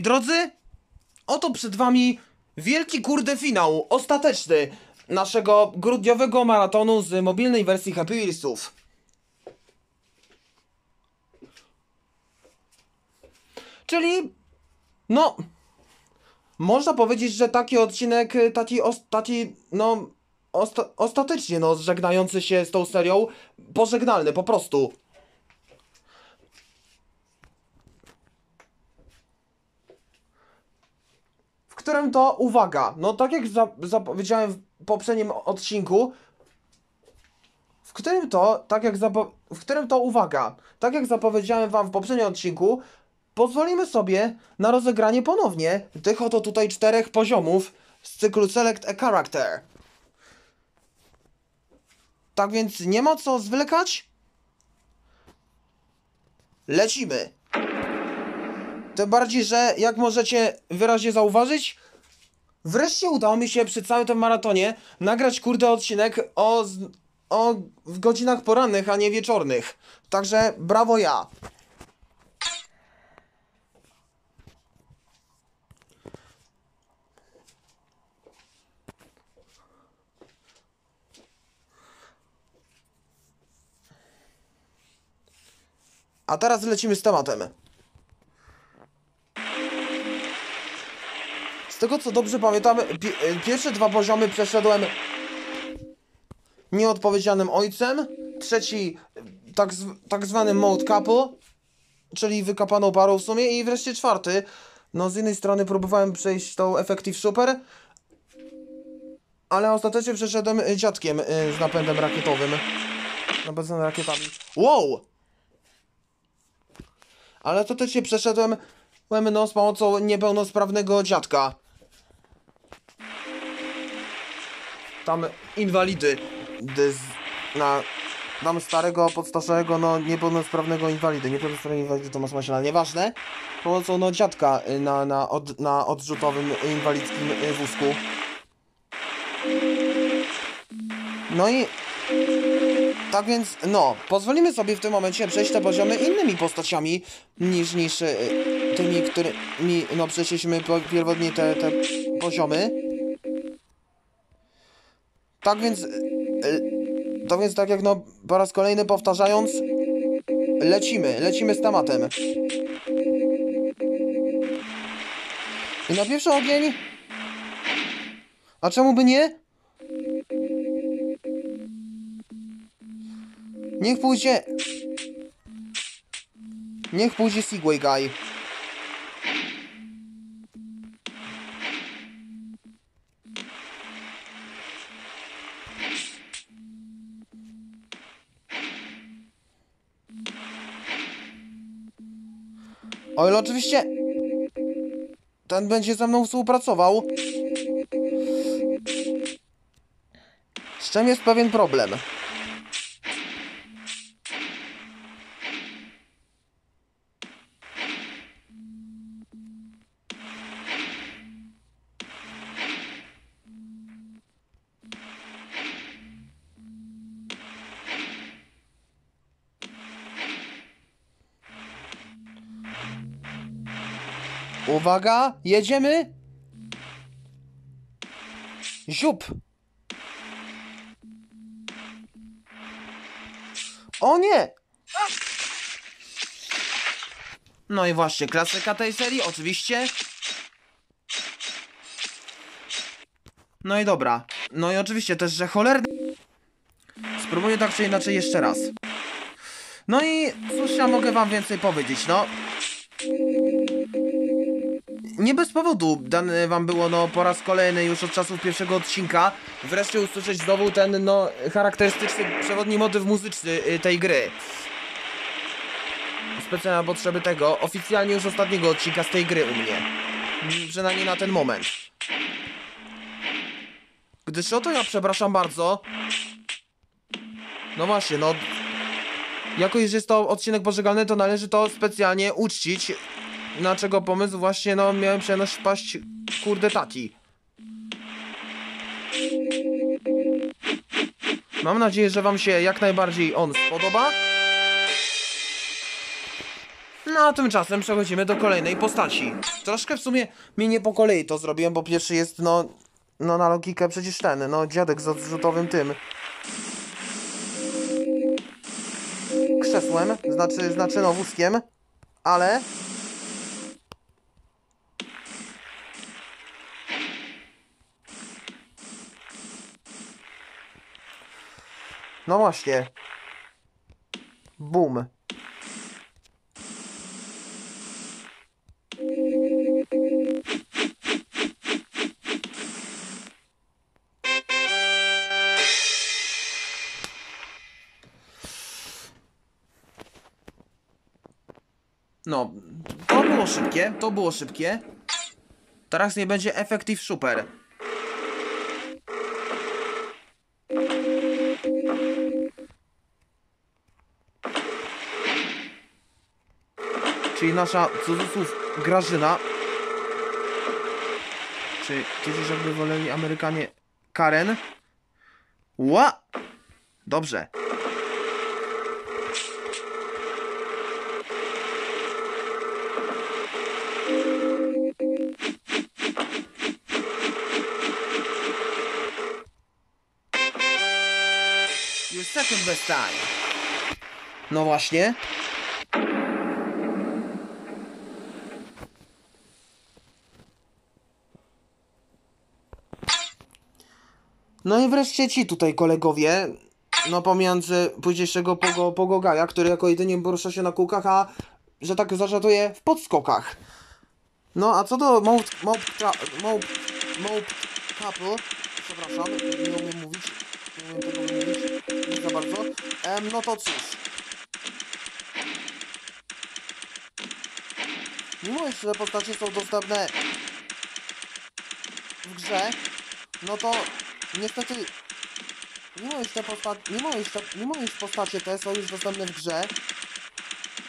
Moi drodzy, oto przed wami wielki kurde finał, ostateczny naszego grudniowego maratonu z mobilnej wersji Happy Wheelsów. Czyli, no, można powiedzieć, że taki odcinek, taki, taki no, osta- ostatecznie, no, żegnający się z tą serią, pożegnalny, po prostu. Którym to, uwaga, no tak jak za, zapowiedziałem w poprzednim odcinku, w którym to, tak jak w którym to, uwaga, tak jak zapowiedziałem wam w poprzednim odcinku, pozwolimy sobie na rozegranie ponownie tych oto tutaj czterech poziomów z cyklu Select a Character. Tak więc nie ma co zwlekać. Lecimy. Tym bardziej, że jak możecie wyraźnie zauważyć, wreszcie udało mi się przy całym tym maratonie nagrać kurde odcinek o, o w godzinach porannych, a nie wieczornych. Także brawo ja. A teraz lecimy z tematem. Tego co dobrze pamiętam, pi- e, pierwsze dwa poziomy przeszedłem nieodpowiedzialnym ojcem, trzeci e, tak, zw- tak zwany mode couple, czyli wykapaną parą w sumie i wreszcie czwarty, no z jednej strony próbowałem przejść tą Effective Super, ale ostatecznie przeszedłem e, dziadkiem z napędem rakietowym. Napędem rakietami. Wow! Ale ostatecznie przeszedłem no, z pomocą niepełnosprawnego dziadka. Tam inwalidy. Na, tam starego, podstarzałego, no niepełnosprawnego inwalidy. Niepełnosprawnego inwalidy to ma smasię, ale nieważne. Pomocą no dziadka y, na, na, od, na odrzutowym inwalidzkim y, wózku. No i tak więc, no, pozwolimy sobie w tym momencie przejść te poziomy innymi postaciami niż, niż y, tymi, którymi, no, przeszliśmy pierwotnie te, te poziomy. Tak więc, y, to więc tak jak no, po raz kolejny powtarzając, lecimy, lecimy z tematem. I na pierwszy ogień, a czemu by nie? Niech pójdzie. Niech pójdzie Segway Guy. O ile oczywiście ten będzie ze mną współpracował. Z czym jest pewien problem. Uwaga, jedziemy. Ziup. O nie! No i właśnie, klasyka tej serii, oczywiście. No i dobra. No i oczywiście też, że cholerny... Spróbuję tak czy inaczej jeszcze raz. No i cóż ja mogę wam więcej powiedzieć, no. Nie bez powodu dane wam było no po raz kolejny już od czasów pierwszego odcinka wreszcie usłyszeć znowu ten no charakterystyczny przewodni motyw muzyczny y, tej gry. Specjalnie na potrzeby tego, oficjalnie już ostatniego odcinka z tej gry u mnie. Przynajmniej na ten moment. Gdyż oto ja przepraszam bardzo. No właśnie, no. Jako iż jest to odcinek pożegnalny, to należy to specjalnie uczcić na czego pomysł właśnie, no, miałem przyjemność wpaść, kurde, taki. Mam nadzieję, że wam się jak najbardziej on spodoba. No a tymczasem przechodzimy do kolejnej postaci. Troszkę w sumie mi nie po kolei to zrobiłem, bo pierwszy jest no... No na logikę przecież ten, no dziadek z odrzutowym tym. Krzesłem, znaczy, znaczy no wózkiem, ale... No właśnie. Boom. No, to było szybkie, to było szybkie. Teraz nie będzie efektyw super. Czyli nasza, cudzysłów, Grażyna. Czy kiedyś jakby woleli Amerykanie Karen? Ła! Dobrze. Your second best time. No właśnie. No i wreszcie ci tutaj kolegowie. No pomiędzy późniejszego Pogo, Pogogaja, który jako jedynie porusza się na kółkach, a że tak zażartuje w podskokach. No a co do Mope Couple, przepraszam, nie umiem mówić, nie umiem tego wymówić, nie za bardzo. Em, no to cóż. Mimo iż postacie są dostępne w grze, no to niestety mimo iż te postacie, mimo iż, te, mimo iż postacie te są już dostępne w grze,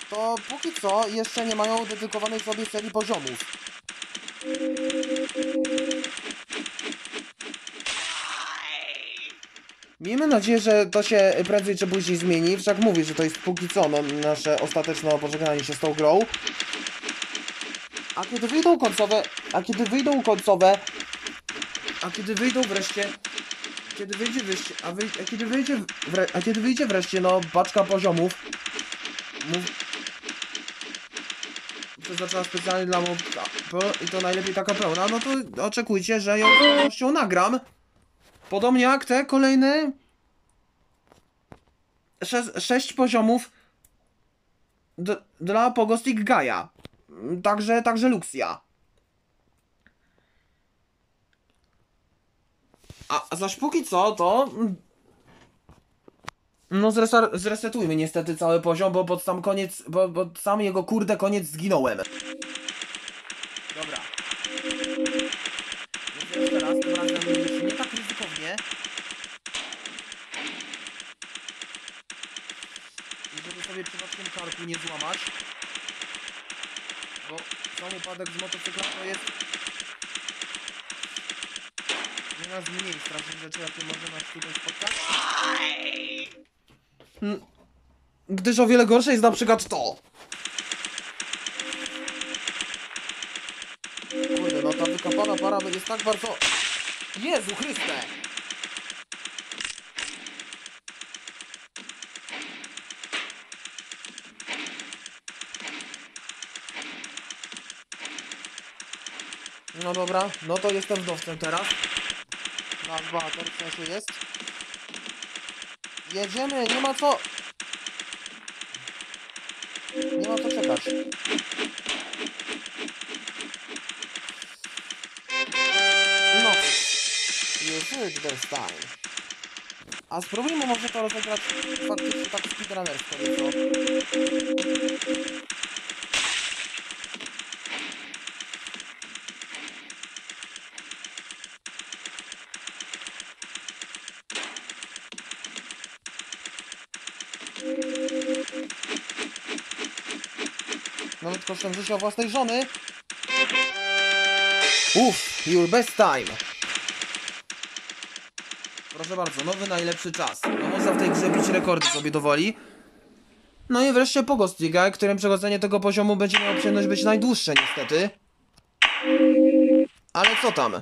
to póki co jeszcze nie mają dedykowanej sobie serii poziomów. Miejmy nadzieję, że to się prędzej czy później zmieni. Wszak mówi, że to jest póki co no, nasze ostateczne pożegnanie się z tą grą. A kiedy wyjdą końcowe, a kiedy wyjdą końcowe, a kiedy wyjdą wreszcie, kiedy wyjdzie wreszcie, a, a kiedy wyjdzie, wre, a kiedy wyjdzie wreszcie, no, paczka poziomów, mów, przeznaczona specjalnie dla mobka, i to najlepiej taka pełna, no to oczekujcie, że ją z pewnością nagram. Podobnie jak te kolejne sze- sześć poziomów d- dla Pogostik Gaia. Także, także Luxia. A a zaś póki co, to... mm, No zresetujmy niestety cały poziom, bo pod sam koniec, bo pod sam jego kurde koniec zginąłem. Dobra. Jeszcze raz, razem już nie tak ryzykownie. I żeby sobie przypadkiem karku nie złamać. Bo sam upadek z motocykla to jest jedna z mniej strasznych rzeczy, jakie może nas tutaj spotkać. Mm, Gdyż o wiele gorsze jest na przykład to. Kurde, no ta wykopana para jest tak bardzo... Jezu Chryste! No dobra, no to jestem wdowcem teraz. Nasz bohater w sensie jest. Jedziemy, nie ma co... Nie ma co czekać. No heard this time. A spróbujmy może to rozegrać faktycznie tak speedrunnersko nieco. Nawet kosztem życia własnej żony. Uff, your best time. Proszę bardzo, nowy najlepszy czas. No można w tej grze bić rekordy sobie dowoli. No i wreszcie Pogostiga, którym przechodzenie tego poziomu będzie miało przyjemność być najdłuższe niestety. Ale co tam?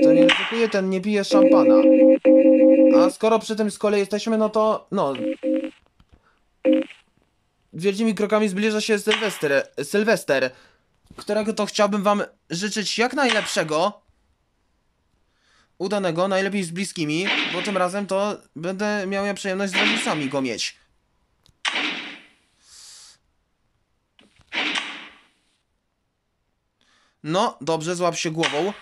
Kto nie ryzykuje, ten nie pije szampana. A skoro przy tym z kolei jesteśmy, no to no. Wielkimi krokami zbliża się Sylwester, Sylwester, którego to chciałbym wam życzyć jak najlepszego. Udanego, najlepiej z bliskimi, bo tym razem to będę miał ja przyjemność z rodzicami go mieć. No, dobrze, złap się głową.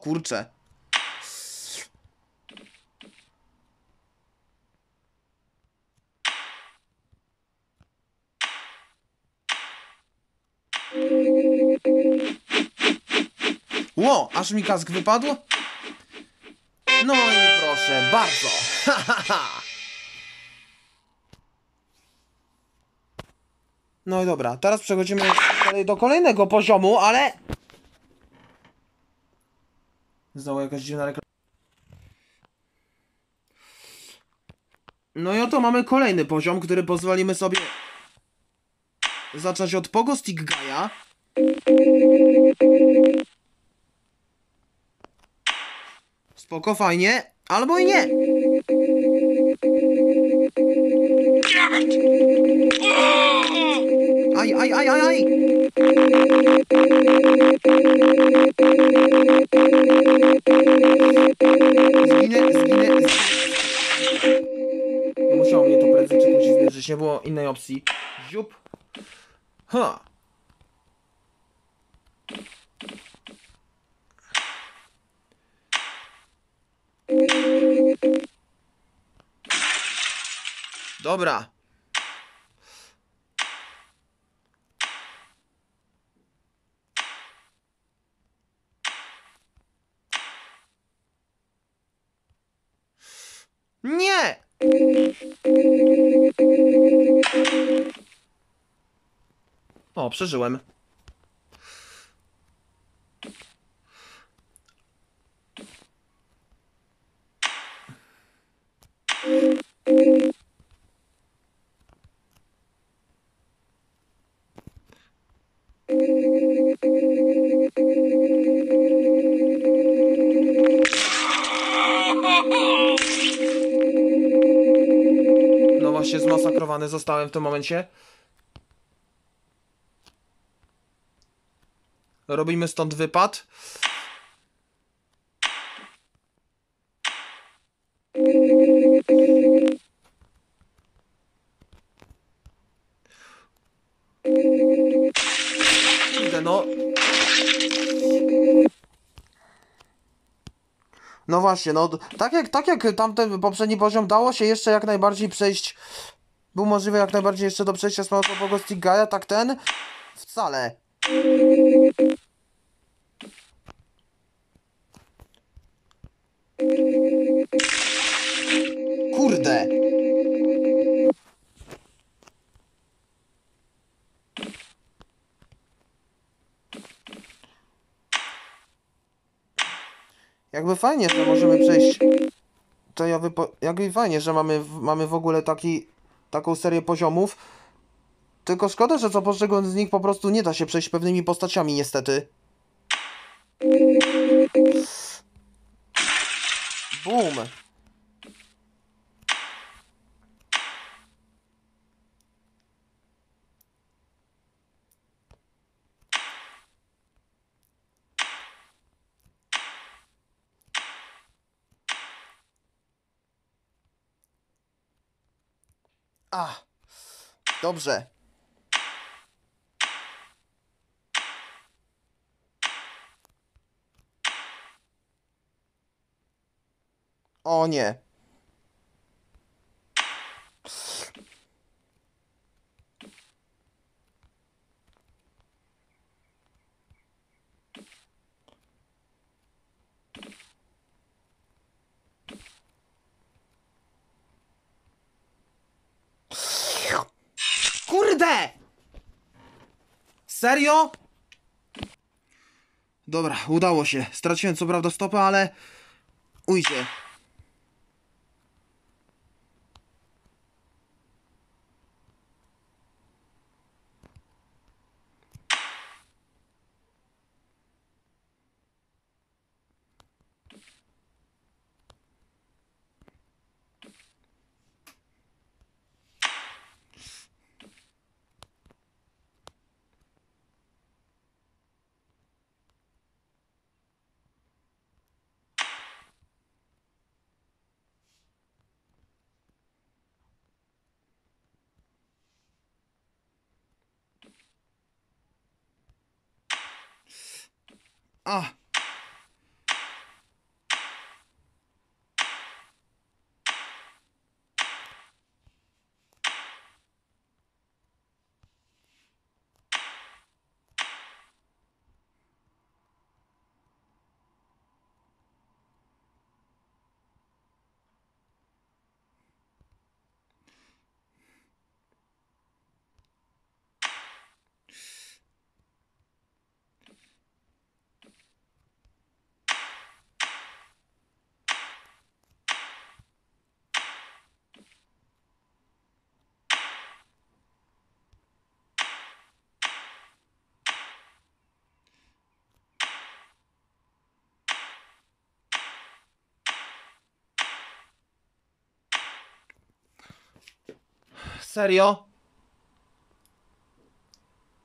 O kurcze. Ło, aż mi kask wypadł? No i proszę, bardzo. No i dobra, teraz przechodzimy do kolejnego poziomu, ale... Znowu jakaś dziwna reklama. No i oto mamy kolejny poziom, który pozwolimy sobie zacząć od Pogo Stick Gaia. Spoko, fajnie, albo i nie. Aj, aj, aj, aj, aj! Zginę, zginę, zginę. Musiało mnie to prędzej czy później zmierzyć, nie było innej opcji. Ziup. Ha. Dobra. Nie! O, przeżyłem. Właśnie, zmasakrowany zostałem w tym momencie. Robimy stąd wypad. Idę, no. No właśnie, no tak jak, tak jak tamten poprzedni poziom dało się jeszcze jak najbardziej przejść, był możliwy jak najbardziej jeszcze do przejścia Stick Gaia, tak ten wcale. Kurde. Jakby fajnie, że możemy przejść. To ja wypo... Jakby fajnie, że mamy, mamy w ogóle taki, taką serię poziomów. Tylko szkoda, że co poszczególny z nich po prostu nie da się przejść pewnymi postaciami, niestety. Boom. A, dobrze. O nie. kurde! Serio? Dobra, udało się. Straciłem co prawda stopę, ale... Ujdzie. A. Serio?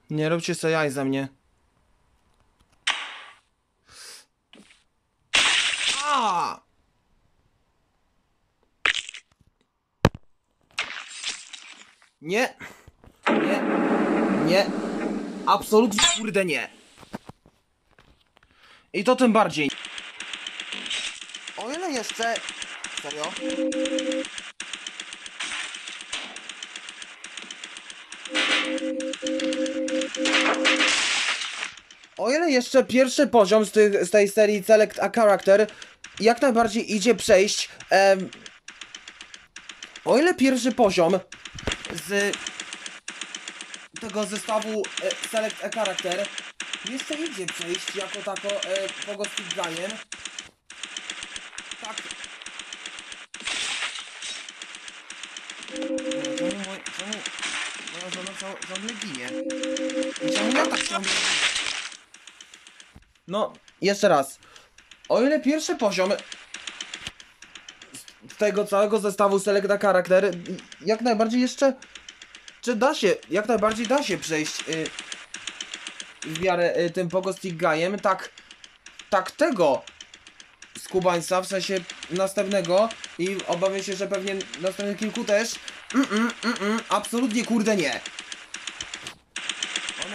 Nie róbcie sobie jaj za mnie. Nie. Nie. Nie. Absolutnie kurde nie. I to tym bardziej. O ile jeszcze... Serio? O ile jeszcze pierwszy poziom z, tych, z tej serii Select a Character jak najbardziej idzie przejść. em, o ile pierwszy poziom z tego zestawu e, Select a Character jeszcze idzie przejść jako tako e, speedruniem. Tak. Nie, Czemu, moj, czemu moja żona cią- ciągle ginie? No, jeszcze raz. O ile pierwszy poziom tego całego zestawu Select a Character jak najbardziej jeszcze czy da się, jak najbardziej da się przejść y, w miarę y, tym Pogo Stick Guyem, tak tak tego skubańca, w sensie następnego i obawiam się, że pewnie następnych kilku też. Mm, mm, mm, mm, absolutnie kurde nie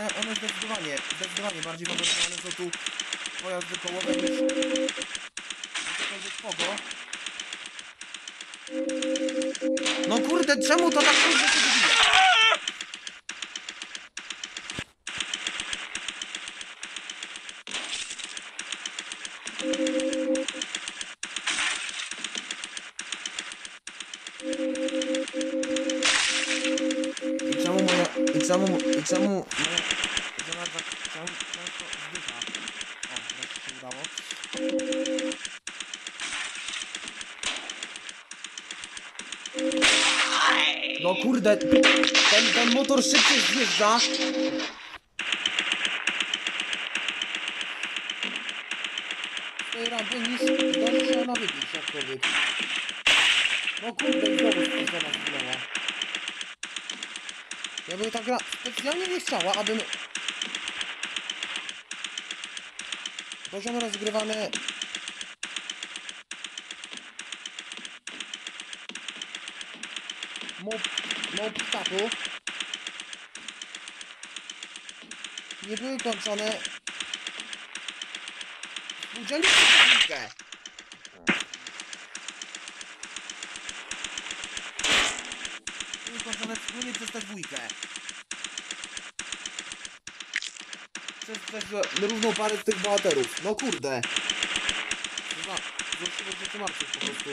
one, one zdecydowanie, zdecydowanie bardziej faworyzowane są tu pojazdy kołowe niż cokolwiek. No kurde, czemu to tak się czemu... Czemu, często zdycha? O, wreszcie się udało. No kurde, ten, ten motor szybciej zjeżdża. Z tej rampy niż zdąży się ona wybić, jakkolwiek. No kurde, i znowu spóźniona zginęła. Ja bym ta gra specjalnie nie chciała, abym... Poziomy rozgrywane... Mob... Mob statu... Nie były kończone... Przeciwnikę! Były kończone wspólnie przez tę dwójkę. przez równą parę z tych bohaterów. No kurde. Zna, złośliwe rzeczy mam po prostu.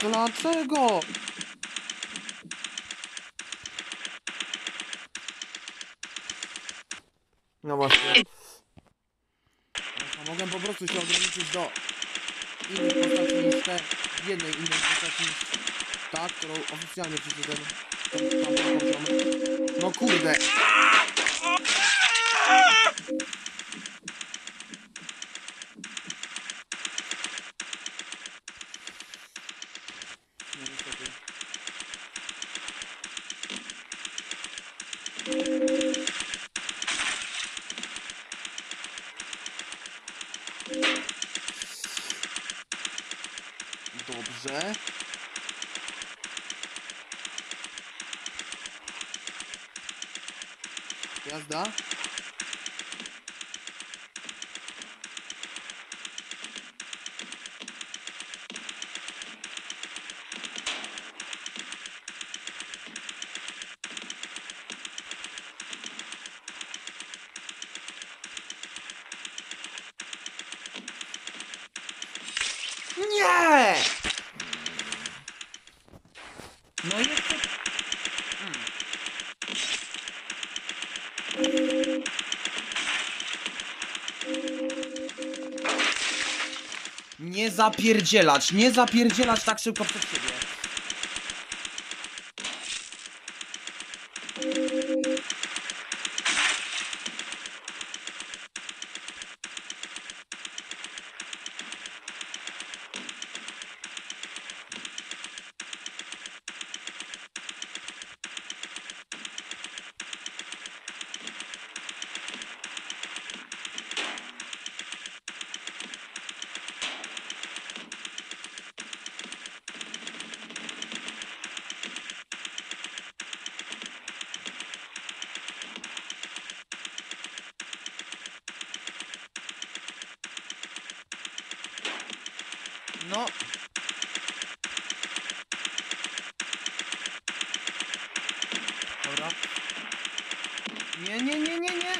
Dlaczego? No właśnie. Mogę po prostu się ograniczyć do innej postaci niż te, jednej innej postaci niż ta, którą oficjalnie przeczytałem. Tam, tam, tam poziomy. No kurde. No niestety. Dobrze. Jazda. Nie! No i jeszcze... Nie zapierdzielać, nie zapierdzielać tak szybko przed siebie. No. Dobra. Nie, nie, nie, nie, nie.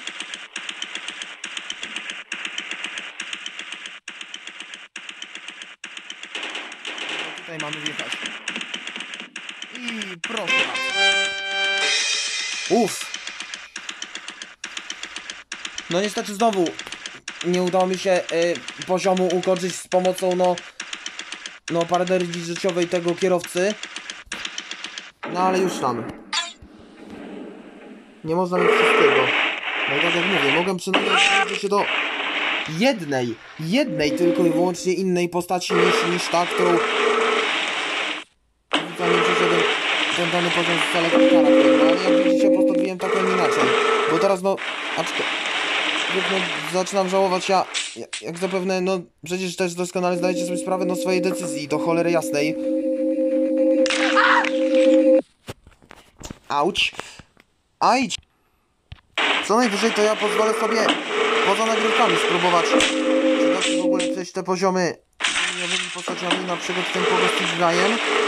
No, tutaj mamy wjechać. I proszę. Uff. No niestety znowu nie udało mi się y, poziomu ukończyć z pomocą no no paradergi życiowej tego kierowcy. No ale już tam. Nie można mieć wszystkiego. No tak jak mówię, mogę przynajmniej się do jednej, jednej tylko i wyłącznie innej postaci niż, niż ta, którą oficjalnie przeszedłem ten z Select Character. No ale jak widzicie postanowiłem tak, inaczej. Bo teraz no, aczkolwiek no, zaczynam żałować, ja, ja- jak zapewne, no przecież też doskonale zdajecie sobie sprawę no swojej decyzji, do cholery jasnej. Auć. Ajdź. Co najwyżej to ja pozwolę sobie poza nagrywkami spróbować. Czy da się w ogóle przejść te poziomy z nowymi postaciami, na przykład tym po Ryan. No,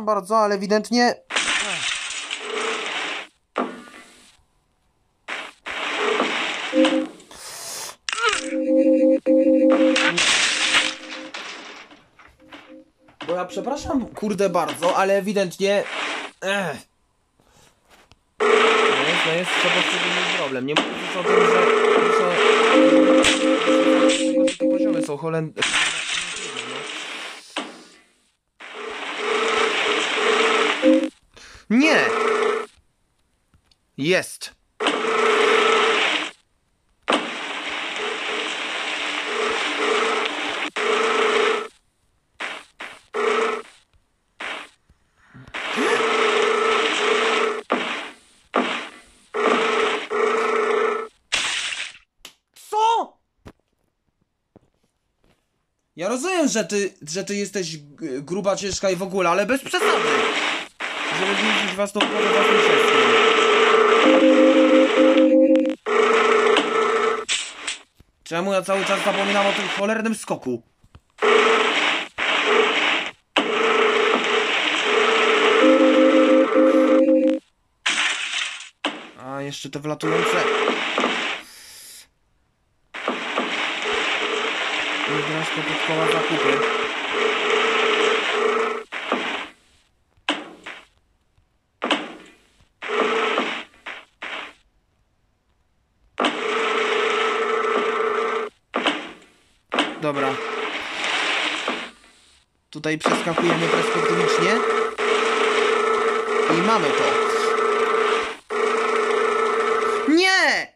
przepraszam bardzo, ale ewidentnie... Bo ja przepraszam, kurde bardzo, ale ewidentnie... Ech. No jest, no jest to problem. Nie mówię o tym, że... że, poziomy są holend... Nie! Jest! Ja rozumiem, że ty, że ty jesteś gruba, ciężka i w ogóle, ale bez przesady! odwiedzić was do pory was Czemu ja cały czas zapominam o tym cholernym skoku? A, jeszcze te wlatujące... Jedenastko pod koła zakupy. Dobra. Tutaj przeskakujemy perspektywicznie. I mamy to. Nie!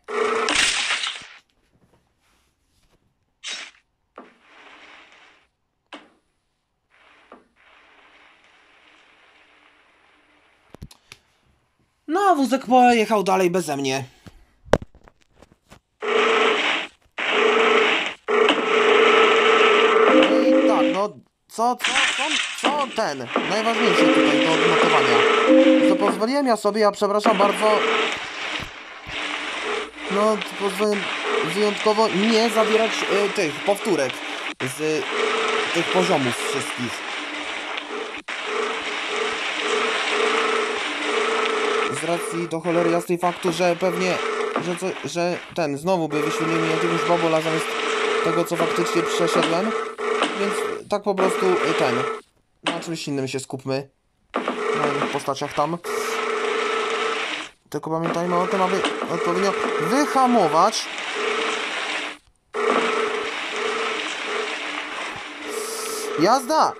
No, wózek pojechał dalej beze mnie. I tak, no, co, co, co, co ten, najważniejsze tutaj do odnotowania. Co pozwoliłem ja sobie, ja przepraszam bardzo, no, pozwolę wyjątkowo nie zawierać y, tych powtórek z y, tych poziomów wszystkich. Z racji do cholery jasnej faktu, że pewnie, że, co, że ten, znowu by wyświetlił mi jakiegoś bobola zamiast tego, co faktycznie przeszedłem. Tak po prostu y, ten, na czymś innym się skupmy. Na innych postaciach tam. Tylko pamiętajmy o tym, aby odpowiednio wyhamować. Jazda!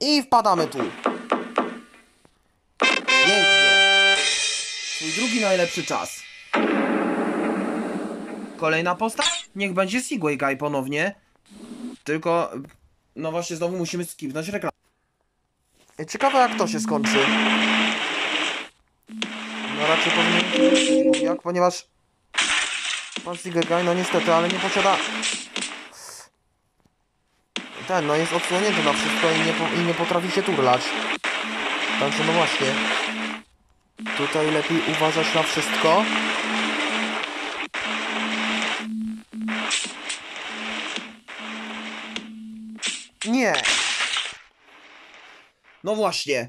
I wpadamy tu. Drugi najlepszy czas. Kolejna postać? Niech będzie Segway Guy ponownie. Tylko, no właśnie, znowu musimy skipnąć reklamę. Ciekawe jak to się skończy. No raczej powinien jak, ponieważ pan Sigegaj, no niestety, ale nie posiada ten, no jest odsłonięty na wszystko i nie, po, i nie potrafi się turlać. Także no właśnie. Tutaj lepiej uważać na wszystko. Nie! No właśnie.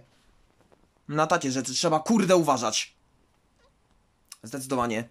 Na takie rzeczy trzeba kurde uważać. Zdecydowanie.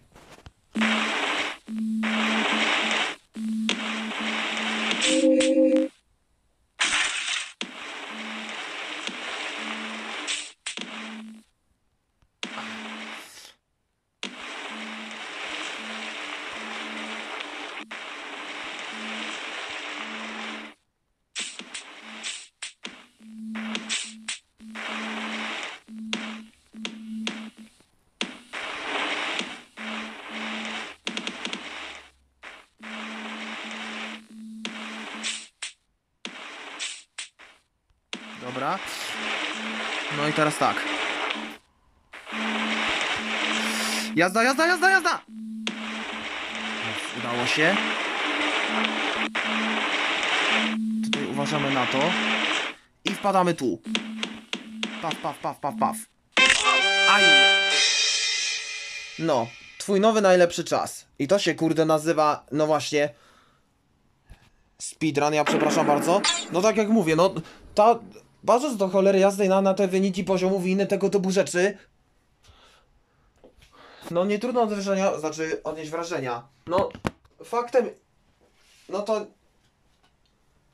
Teraz tak. Jazda, jazda, jazda, jazda! Udało się. Tutaj uważamy na to. I wpadamy tu. Paf, paf, paf, paf, paf. Aj! No, twój nowy najlepszy czas. I to się kurde nazywa, no właśnie... Speedrun, ja przepraszam bardzo. No tak jak mówię, no ta... Patrząc do cholery jasnej na, na te wyniki poziomów i inne tego typu rzeczy, no nie trudno odnieść wrażenia, znaczy odnieść wrażenia. No faktem, no to,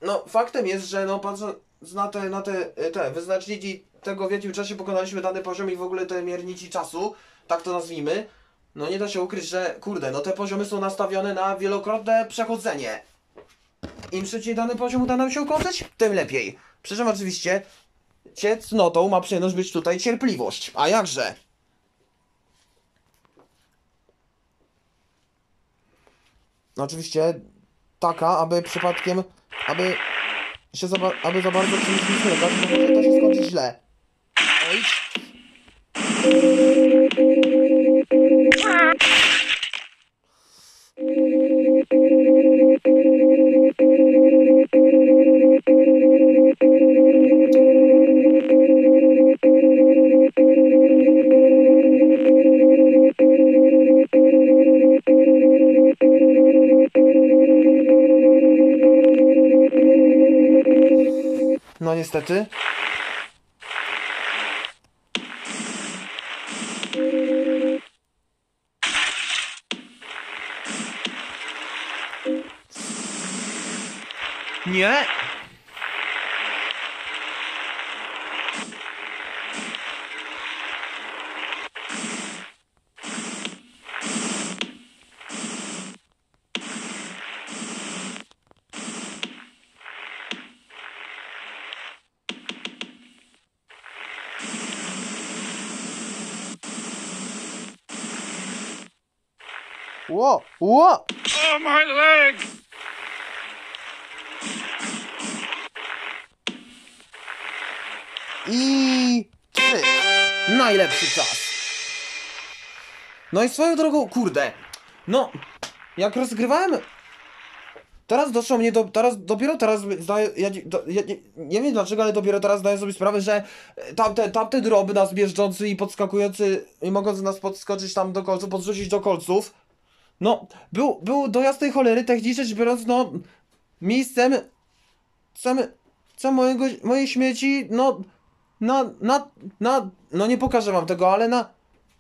no faktem jest, że no patrząc na te, na te, te wyznaczniki tego w jakim czasie pokonaliśmy dany poziom i w ogóle te miernici czasu, tak to nazwijmy, no nie da się ukryć, że kurde, no te poziomy są nastawione na wielokrotne przechodzenie. Im szybciej dany poziom uda nam się ukończyć, tym lepiej. Przy czym oczywiście cnotą ma przyjemność być tutaj cierpliwość. A jakże? No oczywiście taka, aby przypadkiem, aby się za, aby za bardzo czymś nie zmykać, bo to się skończy źle. Oj. No niestety. Nie. Ło! Oh, my leg! I trzy. Najlepszy czas. No i swoją drogą, kurde. No, jak rozgrywałem. Teraz doszło mnie do. Teraz dopiero teraz zdaję. Ja, do, ja nie, nie wiem dlaczego, ale dopiero teraz zdaję sobie sprawę, że tamte, tamte droby nas bieżdżący i podskakujący i mogący nas podskoczyć tam do kolców, podrzucić do kolców. No, był, był do jasnej cholery technicznie rzecz biorąc, no, miejscem, same, co mojego, mojej śmieci, no, na, na, na, no nie pokażę wam tego, ale na,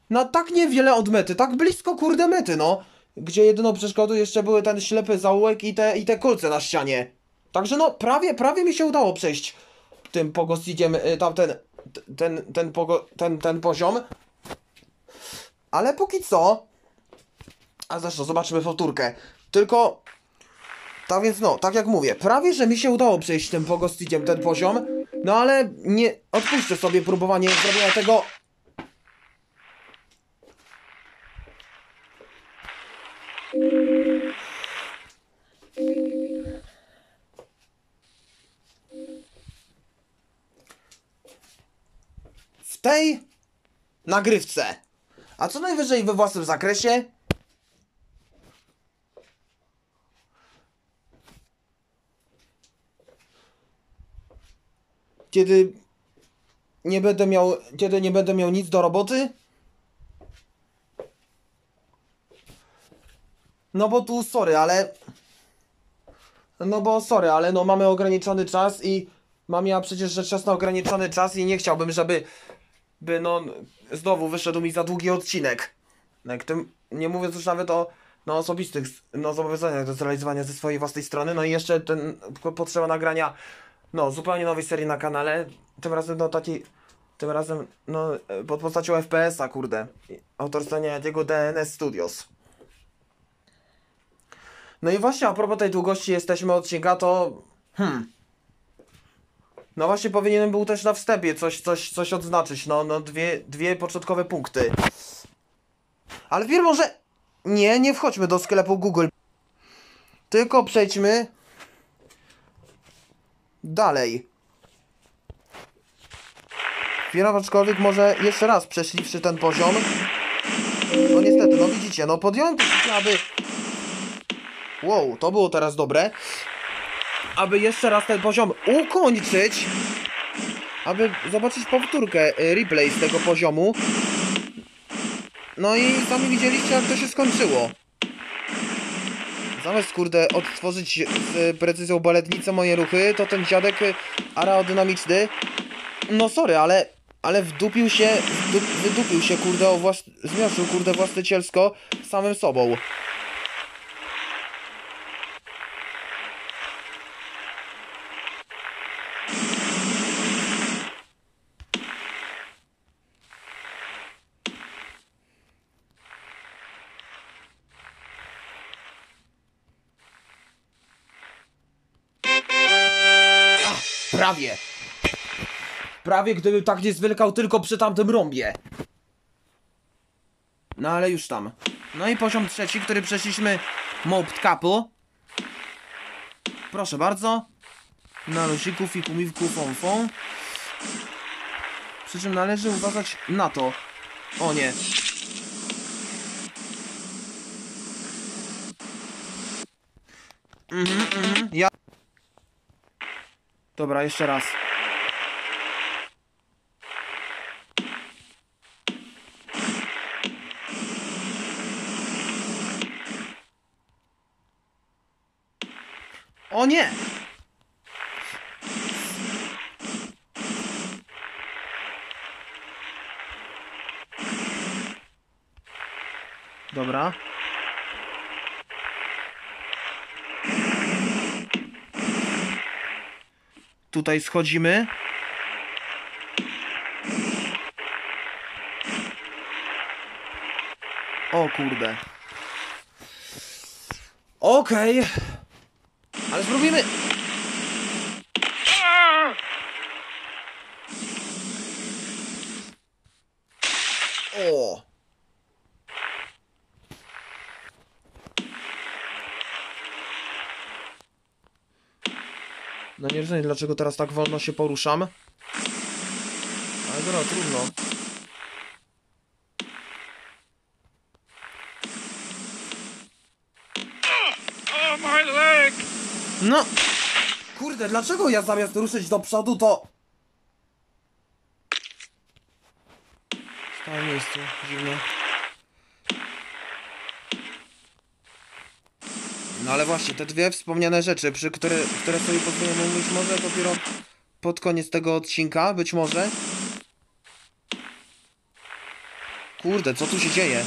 na tak niewiele od mety, tak blisko kurde mety, no. Gdzie jedyną przeszkodą jeszcze były ten ślepy zaułek i te, i te kolce na ścianie. Także no, prawie, prawie mi się udało przejść tym pogostikiem, y, tamten, ten, ten, pogo, ten, ten poziom. Ale póki co, a zresztą zobaczymy powtórkę. Tylko, tak więc no, tak jak mówię, prawie że mi się udało przejść tym pogostikiem ten poziom, no ale nie odpuszczę sobie próbowanie zrobienia tego. W tej nagrywce. A co najwyżej we własnym zakresie kiedy nie będę miał, kiedy nie będę miał nic do roboty? No bo tu sorry, ale no bo sorry, ale no mamy ograniczony czas i mam ja przecież czas na ograniczony czas i nie chciałbym, żeby by no znowu wyszedł mi za długi odcinek. Jak tym, nie mówiąc już nawet o no, osobistych no, zobowiązaniach do zrealizowania ze swojej własnej strony, no i jeszcze ten po- potrzeba nagrania no, zupełnie nowej serii na kanale. Tym razem, no, taki. Tym razem, no, e, pod postacią FPS-a, kurde. Autorstwa Diego DNS Studios. No i właśnie, a propos tej długości jesteśmy odcinka, to. Hmm. No właśnie powinienem był też na wstępie coś, coś, coś odznaczyć. No, no dwie, dwie początkowe punkty. Ale wpierw może. Nie, nie wchodźmy do sklepu Google. Tylko przejdźmy dalej. Aczkolwiek może jeszcze raz przeszliwszy ten poziom. No niestety, no widzicie, no podjąłem decyzję, aby... Wow, to było teraz dobre. Aby jeszcze raz ten poziom ukończyć. Aby zobaczyć powtórkę, y, replay z tego poziomu. No i sami widzieliście jak to się skończyło. Zamiast kurde odtworzyć z precyzją baletnicę moje ruchy, to ten dziadek y, aerodynamiczny, no sorry, ale, ale wdupił się, wdu, wydupił się kurde o włas, zmiażdżył kurde właścicielsko samym sobą. Prawie. Prawie gdybym tak nie zwylkał tylko przy tamtym rąbie. No ale już tam. No i poziom trzeci, który przeszliśmy Moped Couple. Proszę bardzo. Na luziku, fiku, miwku, fą, fą. Przy czym należy uważać na to. O nie. Mhm, mhm. Ja... Dobra, jeszcze raz. O nie! Dobra. Tutaj schodzimy. O kurde. Okej. Ale spróbujmy. O. Dlaczego teraz tak wolno się poruszam. Ale dobra, trudno. No! Kurde, dlaczego ja zamiast ruszyć do przodu, to... Stałem miejscu, dziwnie. No ale właśnie, te dwie wspomniane rzeczy, przy które, które sobie pozwolimy mówić może dopiero pod koniec tego odcinka, być może. Kurde, co tu się dzieje?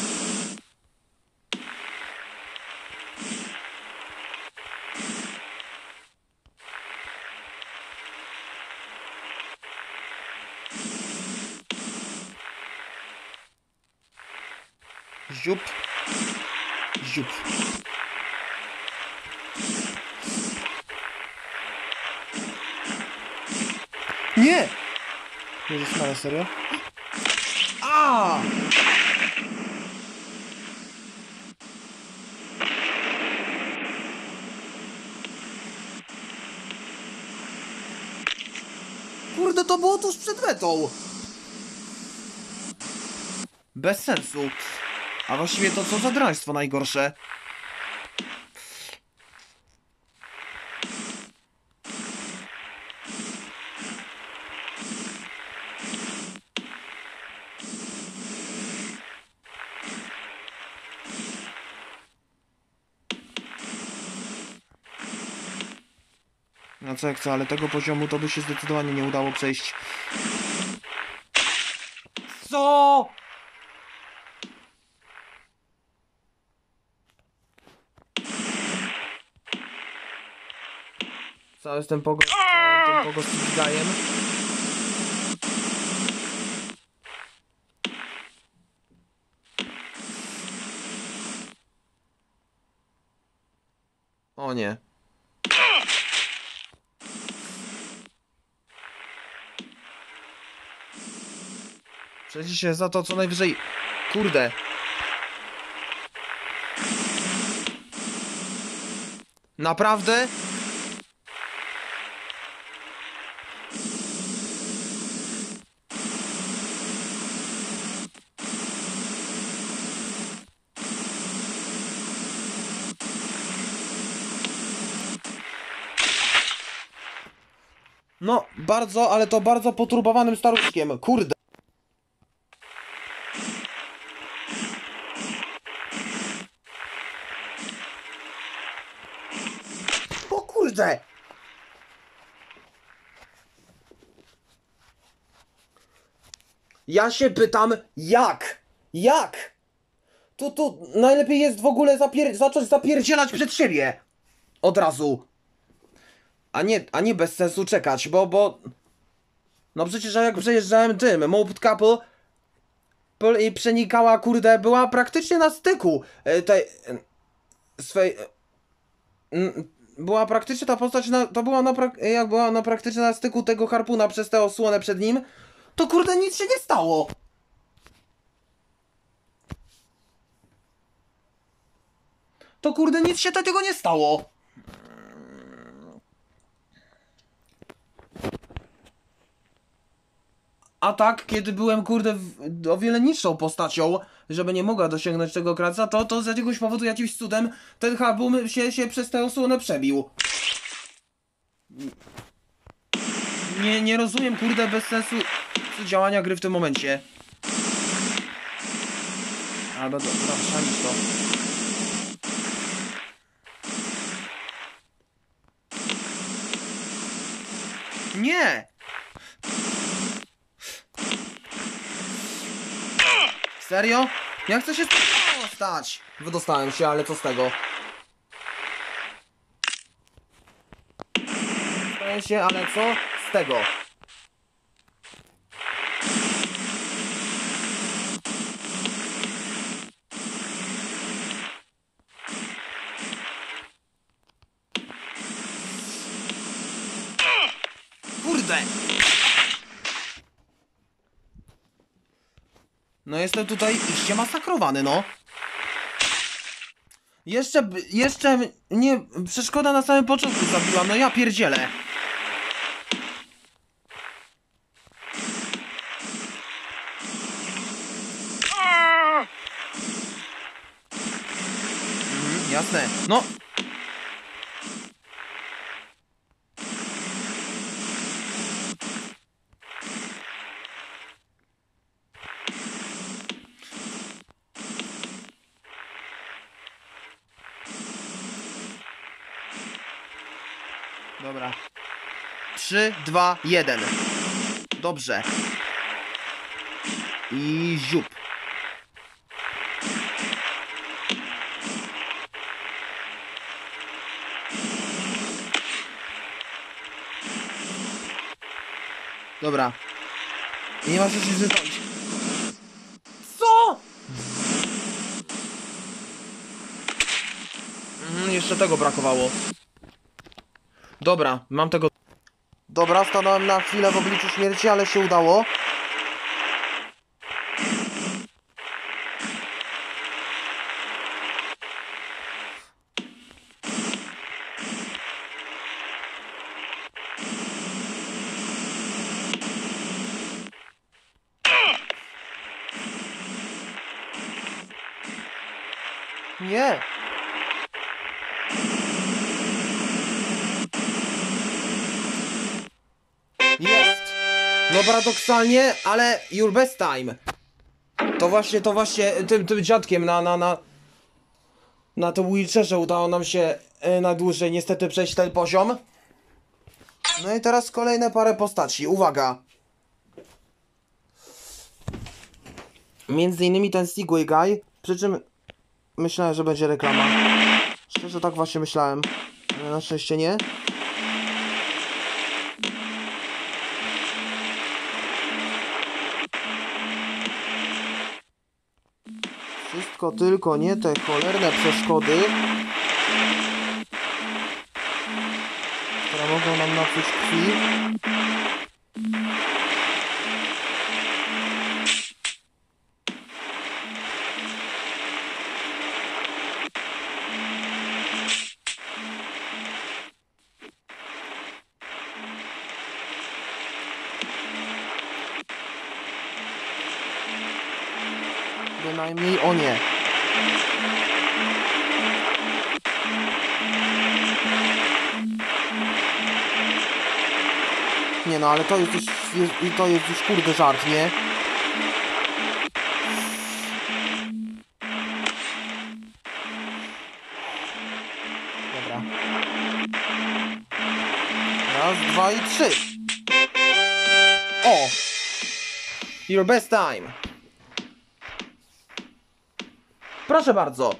Ziup. Ziup. Nie! Jezus Maria, serio? A! Kurde, to było tuż przed metą! Bez sensu. A właściwie to co za draństwo najgorsze? Jak ale tego poziomu to by się zdecydowanie nie udało przejść. Co? Cały ten pogo... Cały ten pogo z tym gajem. O nie. Przejdzie się za to co najwyżej... Kurde. Naprawdę? No, bardzo, ale to bardzo poturbowanym staruszkiem. Kurde. Ja się pytam, jak? Jak? Tu, tu najlepiej jest w ogóle zapier zacząć zapierdzielać przed siebie. Od razu. A nie, a nie bez sensu czekać, bo, bo... No przecież jak przejeżdżałem tym, Moped Couple i przenikała, kurde, była praktycznie na styku e, tej... e, swej... Była praktycznie ta postać, na, to była na, jak była na praktycznie na styku tego harpuna przez tę osłonę przed nim, to kurde nic się nie stało. To kurde nic się takiego nie stało. A tak, kiedy byłem, kurde, w, o wiele niższą postacią, żeby nie mogła dosięgnąć tego kraca, to, to z jakiegoś powodu, jakimś cudem, ten harpun się, się przez tę osłonę przebił. Nie, nie rozumiem, kurde, bez sensu działania gry w tym momencie. Albo do, dobra, to. Nie! Serio? Ja chcę się... stać? Wydostałem się, ale co z tego? Wydostałem się, ale co z tego? Kurde! No jestem tutaj iście masakrowany, no. Jeszcze, jeszcze nie, przeszkoda na samym początku zabiła, no ja pierdzielę. Mhm, jasne, no. 3, 2, 1. Dobrze. I ziup. Dobra. Nie ma co się zrobić. Co? Jeszcze tego brakowało. Dobra, mam tego... Dobra, stanąłem na chwilę w obliczu śmierci, ale się udało. Nie. Jest! No paradoksalnie, ale your best time. To właśnie, to właśnie tym, tym dziadkiem na, na, na, na tym wheelchairze udało nam się e, na dłużej niestety przejść ten poziom. No i teraz kolejne parę postaci. Uwaga! Między innymi ten Segway Guy, przy czym myślałem, że będzie reklama. Szczerze tak właśnie myślałem. Na szczęście nie. Wszystko tylko nie te cholerne przeszkody, które mogą nam napsuć krwi. Ale to jest już, to jest już kurde żart, nie? Dobra. Raz, dwa i trzy. O! Your best time. Proszę bardzo.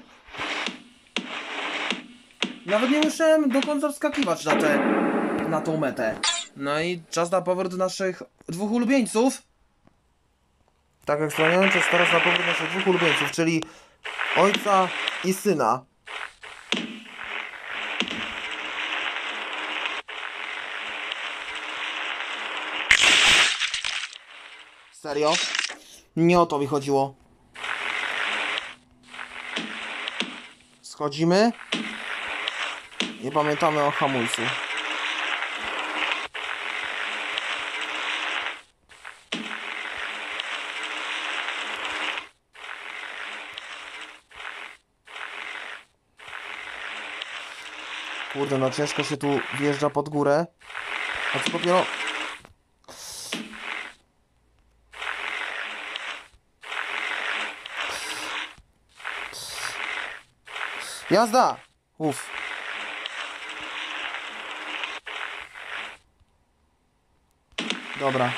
Nawet nie musiałem do końca wskakiwać na tę, na tą metę. No i czas na powrót naszych dwóch ulubieńców. Tak jak wspomniałem, czas teraz na powrót naszych dwóch ulubieńców, czyli ojca i syna. Serio? Nie o to mi chodziło. Schodzimy. Nie pamiętamy o hamulcu. Kurde, no ciężko się tu wjeżdża pod górę. A co dopiero... Jazda! Uff. Dobra.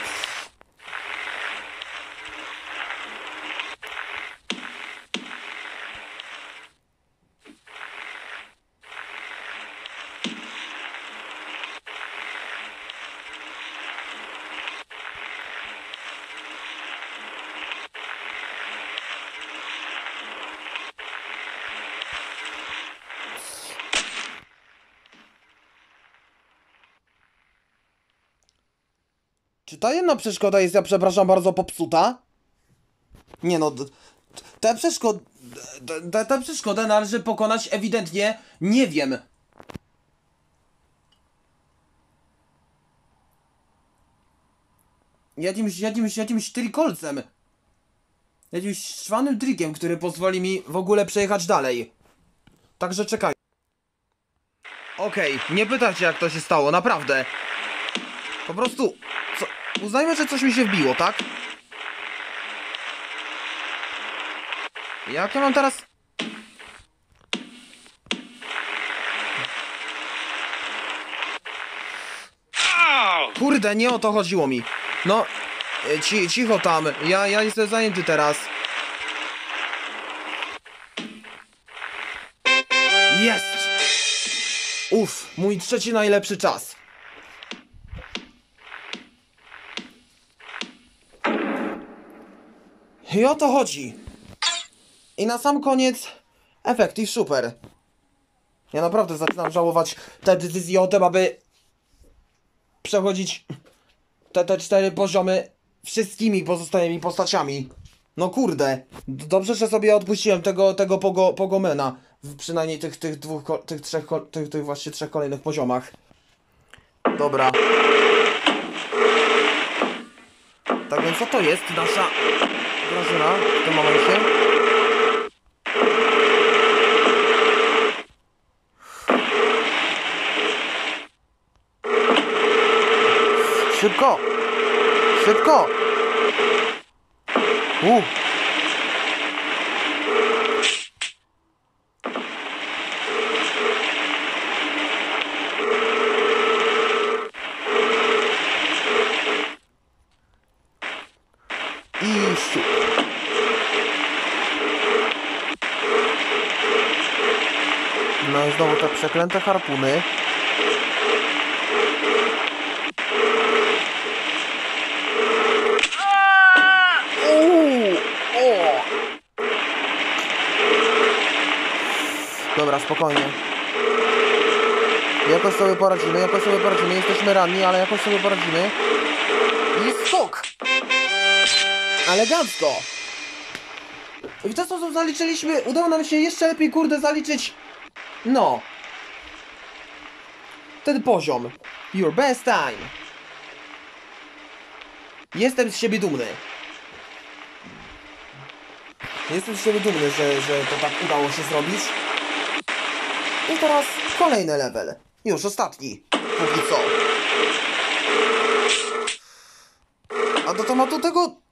Czy ta jedna przeszkoda jest, ja przepraszam bardzo, popsuta? Nie no, tę przeszkodę, tę, przeszkodę należy pokonać ewidentnie, nie wiem. Jakimś, jakimś, jakimś trikolcem. Jakimś szwanym trikiem, który pozwoli mi w ogóle przejechać dalej. Także czekaj. Okej, nie pytajcie jak to się stało, naprawdę. Po prostu, co, uznajmy, że coś mi się wbiło, tak? Jak ja mam teraz... Kurde, nie o to chodziło mi. No, e, ci, cicho tam, ja, ja jestem zajęty teraz. Jest! Uff, mój trzeci najlepszy czas. I o to chodzi. I na sam koniec efekt i super. Ja naprawdę zaczynam żałować te decyzje o tym, aby przechodzić te, te cztery poziomy wszystkimi pozostałymi postaciami. No kurde, dobrze, że sobie odpuściłem tego, tego pogo, pogomena. W przynajmniej tych, tych dwóch, tych trzech, tych, tych właśnie trzech kolejnych poziomach. Dobra. Tak więc co to jest nasza Grażyna w tym momencie? Szybko! Szybko! U. I siup. No i znowu te przeklęte harpuny. Dobra, spokojnie. Jakoś sobie poradzimy, jakoś sobie poradzimy. Jesteśmy ranni, ale jakoś sobie poradzimy. I skok! Elegancko! I w ten sposób zaliczyliśmy, udało nam się jeszcze lepiej, kurde, zaliczyć... No. Ten poziom. Your best time. Jestem z siebie dumny. Jestem z siebie dumny, że, że to tak udało się zrobić. I teraz kolejny level. Już ostatni. Póki co. A do tematu tego...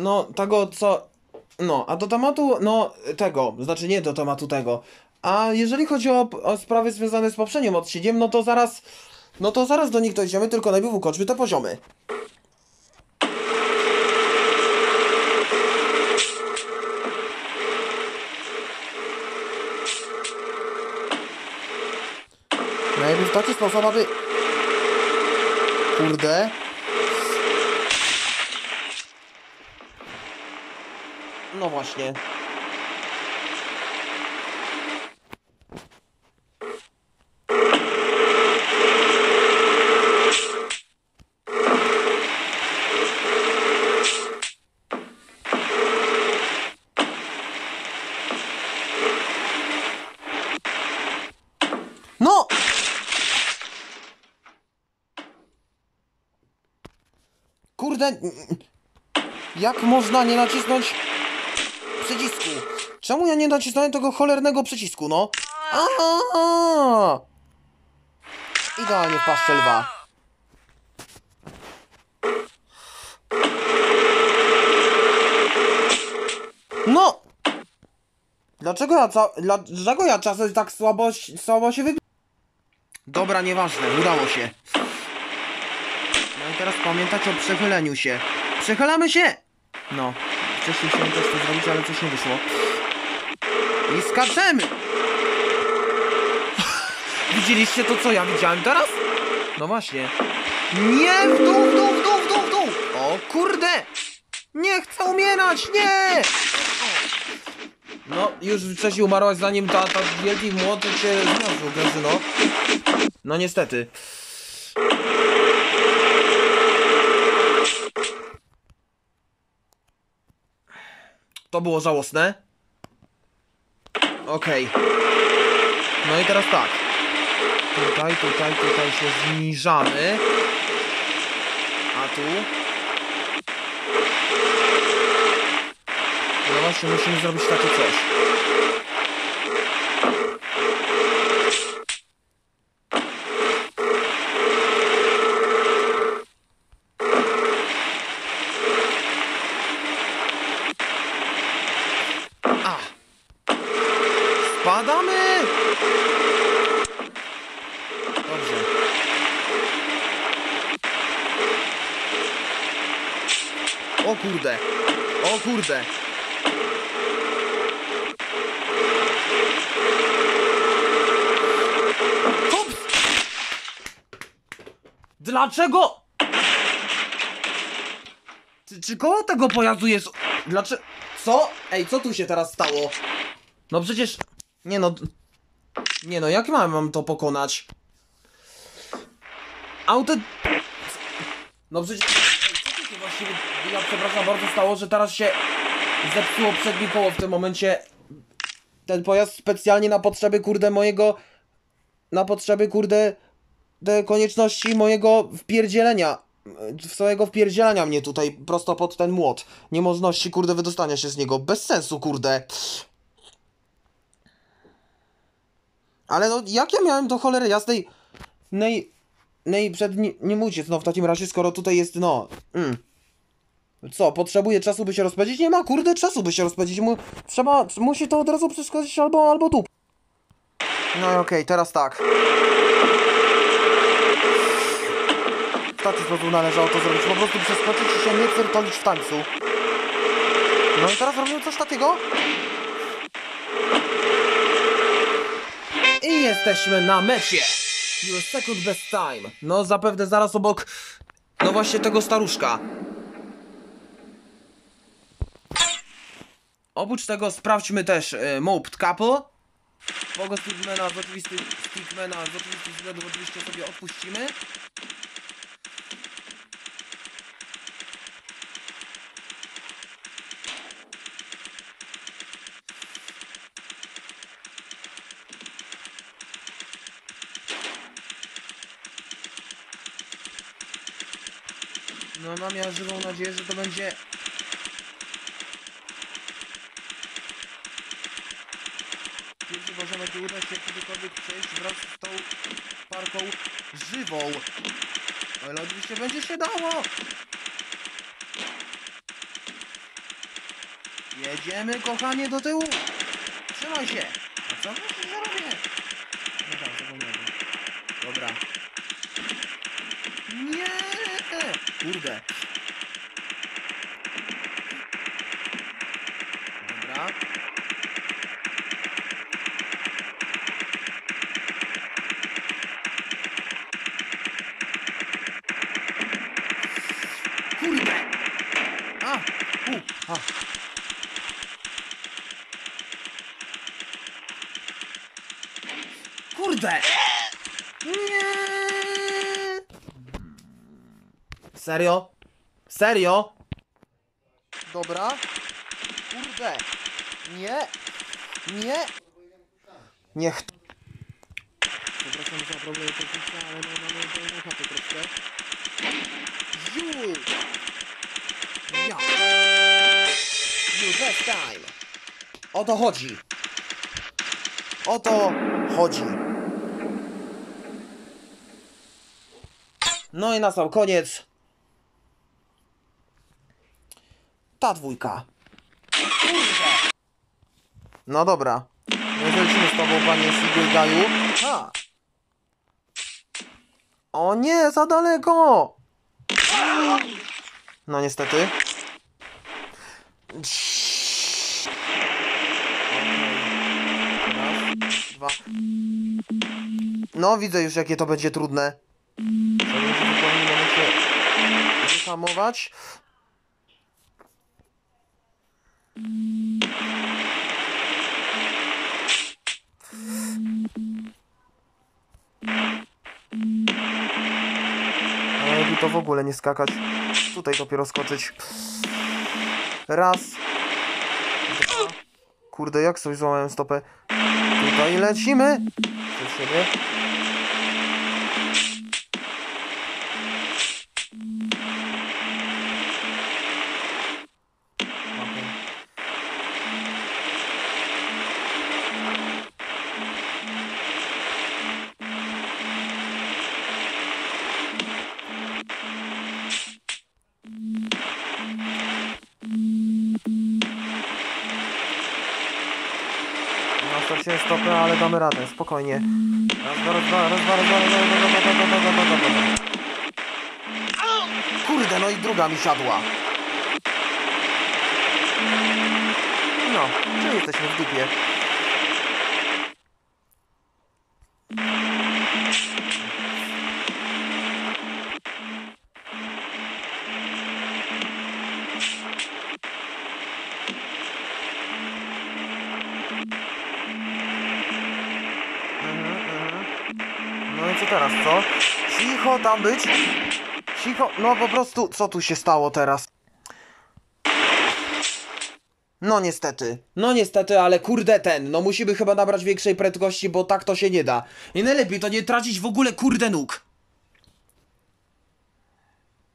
No, tego co... No, a do tematu, no, tego, znaczy nie do tematu tego. A jeżeli chodzi o, o sprawy związane z poprzednim odcinkiem, no to zaraz... No to zaraz do nich dojdziemy, tylko najpierw ukończmy te poziomy. Najpierw w taki sposób, aby... Kurde. No właśnie. No! Kurde, jak można nie nacisnąć przycisku? Czemu ja nie nacisnąłem tego cholernego przycisku, no? Aha! Idealnie w paszczę lwa. No! Dlaczego ja. Dlaczego ja czasem tak słabo, słabo się wybi... Dobra, nieważne, udało się. No i teraz pamiętać o przechyleniu się. Przechylamy się! No, wcześniej chciałem też to zrobić, ale coś nie wyszło. I skaczemy! Widzieliście to, co ja widziałem teraz? No właśnie. Nie, w dół, w dół, w dół, w dół, w dół! O kurde! Nie chcę umierać, nie! No, już wcześniej umarłaś zanim ta, ta wielki młot cię zmiażdżył, Grażyno. No niestety. Było żałosne. Okej. No i teraz tak. Tutaj, tutaj, tutaj się zniżamy. A tu? No właśnie, musimy zrobić takie coś. A! Spadamy! Dobrze. O kurde! Dlaczego? Czy, czy koło tego pojazdu jest... Dlaczego... Co? Ej, co tu się teraz stało? No przecież... Nie no... Nie no, jak mam, mam to pokonać? Auto... No przecież... Się. Ja przepraszam bardzo stało, że teraz się... Zepsuło przednie koło w tym momencie. Ten pojazd specjalnie na potrzeby, kurde, mojego... Na potrzeby, kurde... Te konieczności mojego wpierdzielenia. Swojego wpierdzielania mnie tutaj prosto pod ten młot. Niemożności, kurde, wydostania się z niego. Bez sensu, kurde. Ale no, jak ja miałem do cholery jasnej... Nej... Nej, przed nie, nie uciec, no w takim razie, skoro tutaj jest, no... Mm. Co, potrzebuje czasu, by się rozpędzić? Nie ma, kurde, czasu, by się rozpędzić. Mu, trzeba, musi to od razu przeskoczyć albo, albo dup. No i okej, teraz tak. W taki sposób należało to zrobić. Po prostu przeskoczyć i się nie cyrtolić w tańcu. No i teraz robimy coś takiego. I jesteśmy na mecie. Your second best time. No zapewne zaraz obok, no właśnie tego staruszka. Oprócz tego sprawdźmy też y, Moped Couple. Pogo Stickmana z oczywistych Stickmana z oczywistych względów oczywiście sobie odpuścimy. No mam ja żywą nadzieję, że to będzie Pierwszy poziomek i uda się kiedykolwiek przejść wraz z tą parką żywą. Ale oczywiście będzie się dało. Jedziemy kochanie do tyłu. Trzymaj się. A co właśnie zrobię? No tak. Dobra. Nie! Kurde. Dobra. Kurde! A! U! A! Kurde! Nie! Serio? Serio? Dobra. Kurde! Nie! Nie! Niech... Przepraszam za problem techniczny, ale no mamy no, no, troszkę. You! Ja! You time! O to chodzi! O to chodzi! No i na sam koniec ta dwójka. Kurde. No dobra. Nie lecimy z tobą, panie Sigil. Ha! O nie, za daleko! No niestety. Dwa. No widzę już jakie to będzie trudne. Powinien wyhamować. to w ogóle nie skakać. Tutaj dopiero skoczyć. Raz. Dwa. Kurde, jak sobie złamałem stopę. Tutaj lecimy. Przed siebie. damy radę, spokojnie. Raz, dwa, raz, dwa, raz, dwa, raz, dwa, raz, dwa, raz, dwa, raz, dwa, Kurde, no i druga mi siadła. No, czyli jesteśmy w dupie. Być. Cicho, no po prostu, co tu się stało teraz? No niestety. No niestety, ale kurde ten, no musimy chyba nabrać większej prędkości, bo tak to się nie da. I najlepiej to nie tracić w ogóle kurde nóg.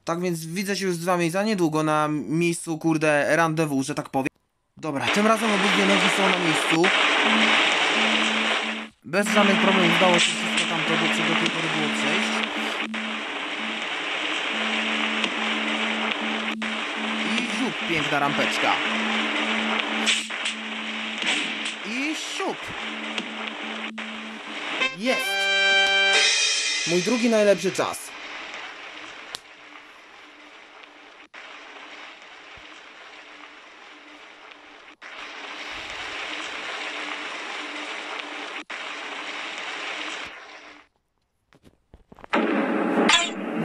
Tak więc widzę się już z wami za niedługo na miejscu kurde rendezvous, że tak powiem. Dobra, tym razem obydwie nogi są na miejscu. Bez żadnych problemów udało się wszystko tam to, co do tej pory było piękna rampeczka. I siup. Jest! Mój drugi najlepszy czas.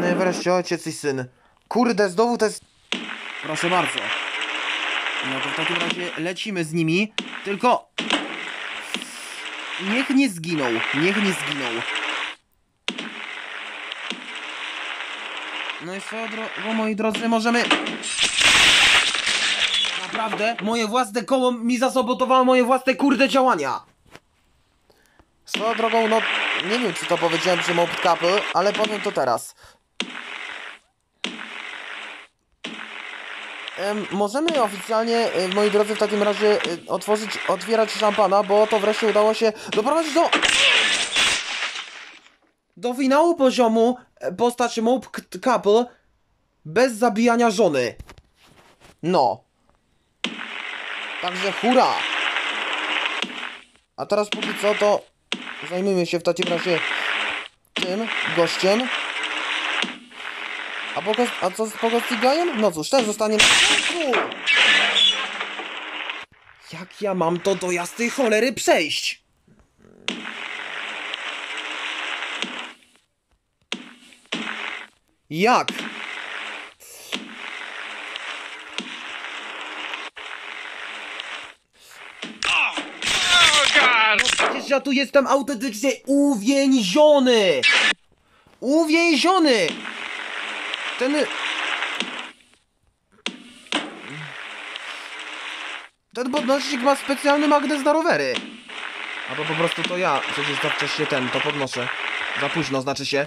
No wreszcie ojciec i syn. Kurde, znowu to jest... Proszę bardzo. No to w takim razie lecimy z nimi. Tylko... Niech nie zginął. Niech nie zginął. No i swoją drogą, moi drodzy, możemy... Naprawdę? Moje własne koło mi zasabotowało moje własne kurde działania. Swoją drogą, no... Nie wiem, czy to powiedziałem przy Mob Couple, ale powiem to teraz. Możemy oficjalnie, e, moi drodzy, w takim razie e, otworzyć, otwierać szampana, bo to wreszcie udało się doprowadzić do... Do finału poziomu e, postać Mob Couple bez zabijania żony. No. Także hura! A teraz póki co to zajmijmy się w takim razie tym gościem. A, Pogo, a co z Pogostigajem? No cóż, ten zostanie! Jak ja mam to do jasnej cholery przejść? Jak? God! Przecież ja tu jestem autentycznie uwięziony! Uwięziony! Ten... Ten podnośnik ma specjalny magnes na rowery. A to po prostu to ja, przecież za wcześnie ten, to podnoszę. Za późno, znaczy się.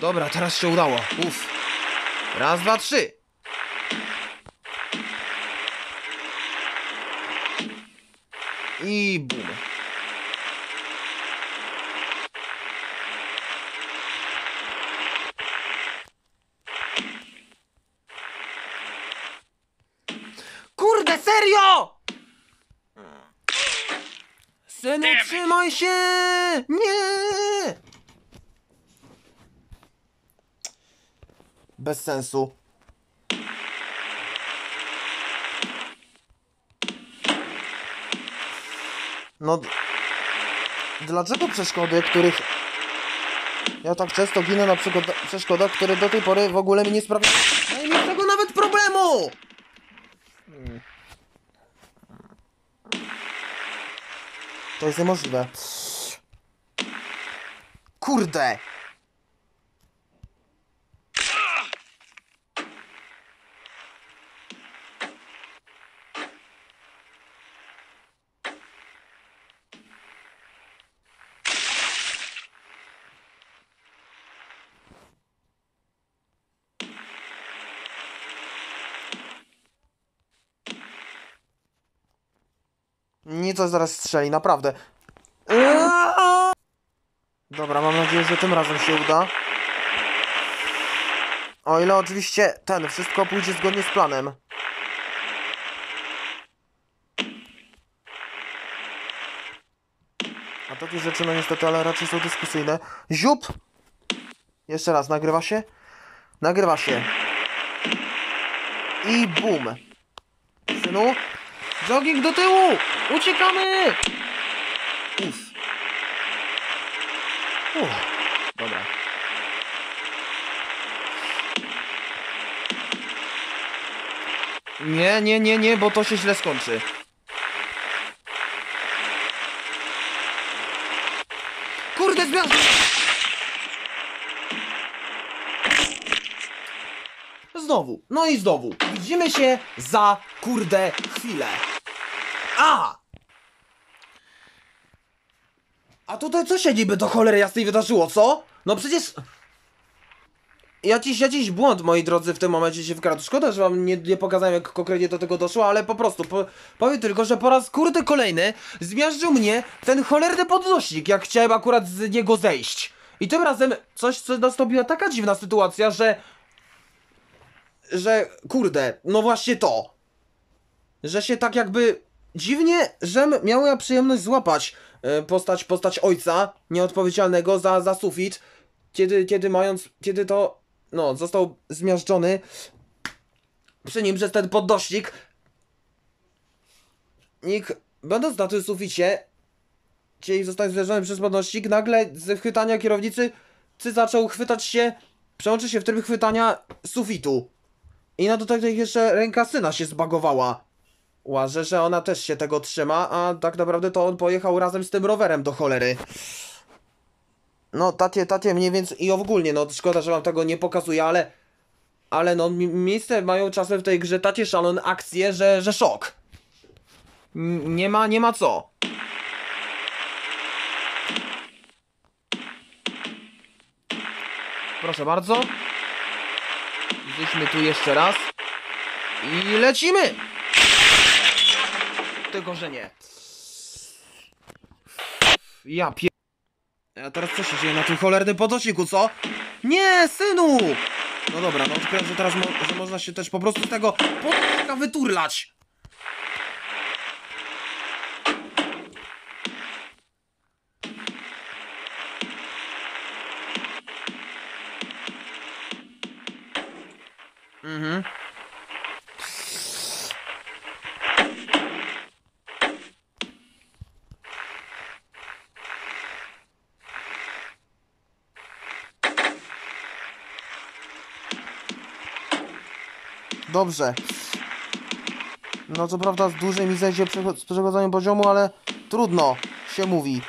Dobra, teraz się udało. Uff. Raz, dwa, trzy. I bum. Kurde, serio! Synu, Damn it. trzymaj się! Nie! Bez sensu. No... d- Dlaczego przeszkody, których... Ja tak często ginę na przygoda- przeszkodach, które do tej pory w ogóle mi nie sprawiają najmniejszego nawet problemu! To jest niemożliwe. Kurde! Nic zaraz strzeli, naprawdę. Dobra, mam nadzieję, że tym razem się uda. O ile oczywiście ten, wszystko pójdzie zgodnie z planem. A takie rzeczy, no niestety, ale raczej są dyskusyjne. Ziup! Jeszcze raz, nagrywa się? Nagrywa się. I bum. Synu, jogging do tyłu! Uciekamy! Uff. Uff. Dobra. Nie, nie, nie, nie, bo to się źle skończy. Kurde, zmian... Znowu, no i znowu. Widzimy się za kurde chwilę. A! A tutaj co się niby do cholery jasnej wydarzyło, co? No przecież... Jakiś, jakiś błąd, moi drodzy, w tym momencie się wkradł. Szkoda, że wam nie, nie pokazałem, jak konkretnie do tego doszło, ale po prostu, po, powiem tylko, że po raz kurde kolejny zmiażdżył mnie ten cholerny podnośnik, jak chciałem akurat z niego zejść. I tym razem coś, co nastąpiła taka dziwna sytuacja, że... Że, kurde, no właśnie to. Że się tak jakby... Dziwnie, że miałem ja przyjemność złapać postać, postać ojca nieodpowiedzialnego za, za sufit, kiedy, kiedy mając, kiedy to, no, został zmiażdżony przy nim przez ten podnośnik. Nick, będąc na tym suficie, chcieli zostać zmiażdżony przez podnośnik, nagle z chwytania kierownicy ty zaczął chwytać się, przełączy się w tryb chwytania sufitu. I na dodatek jeszcze ręka syna się zbagowała. Łażę, że ona też się tego trzyma, a tak naprawdę to on pojechał razem z tym rowerem do cholery. No, tacie, tacie mniej więcej i ogólnie, no szkoda, że wam tego nie pokazuję, ale... Ale no, mi- miejsce mają czasem w tej grze takie szalone akcje, że, że szok. Nie ma, nie ma co. Proszę bardzo. Jesteśmy tu jeszcze raz. I lecimy! Tylko, że nie. Ja pie... A teraz co się dzieje na tym cholernym podosiku, co? Nie, synu! No dobra, no odkryłem, że teraz mo że można się też po prostu z tego podosika wyturlać. Mhm. Dobrze. No co prawda z dużej zejdzie przechod- z przechodzeniem poziomu, ale trudno się mówi.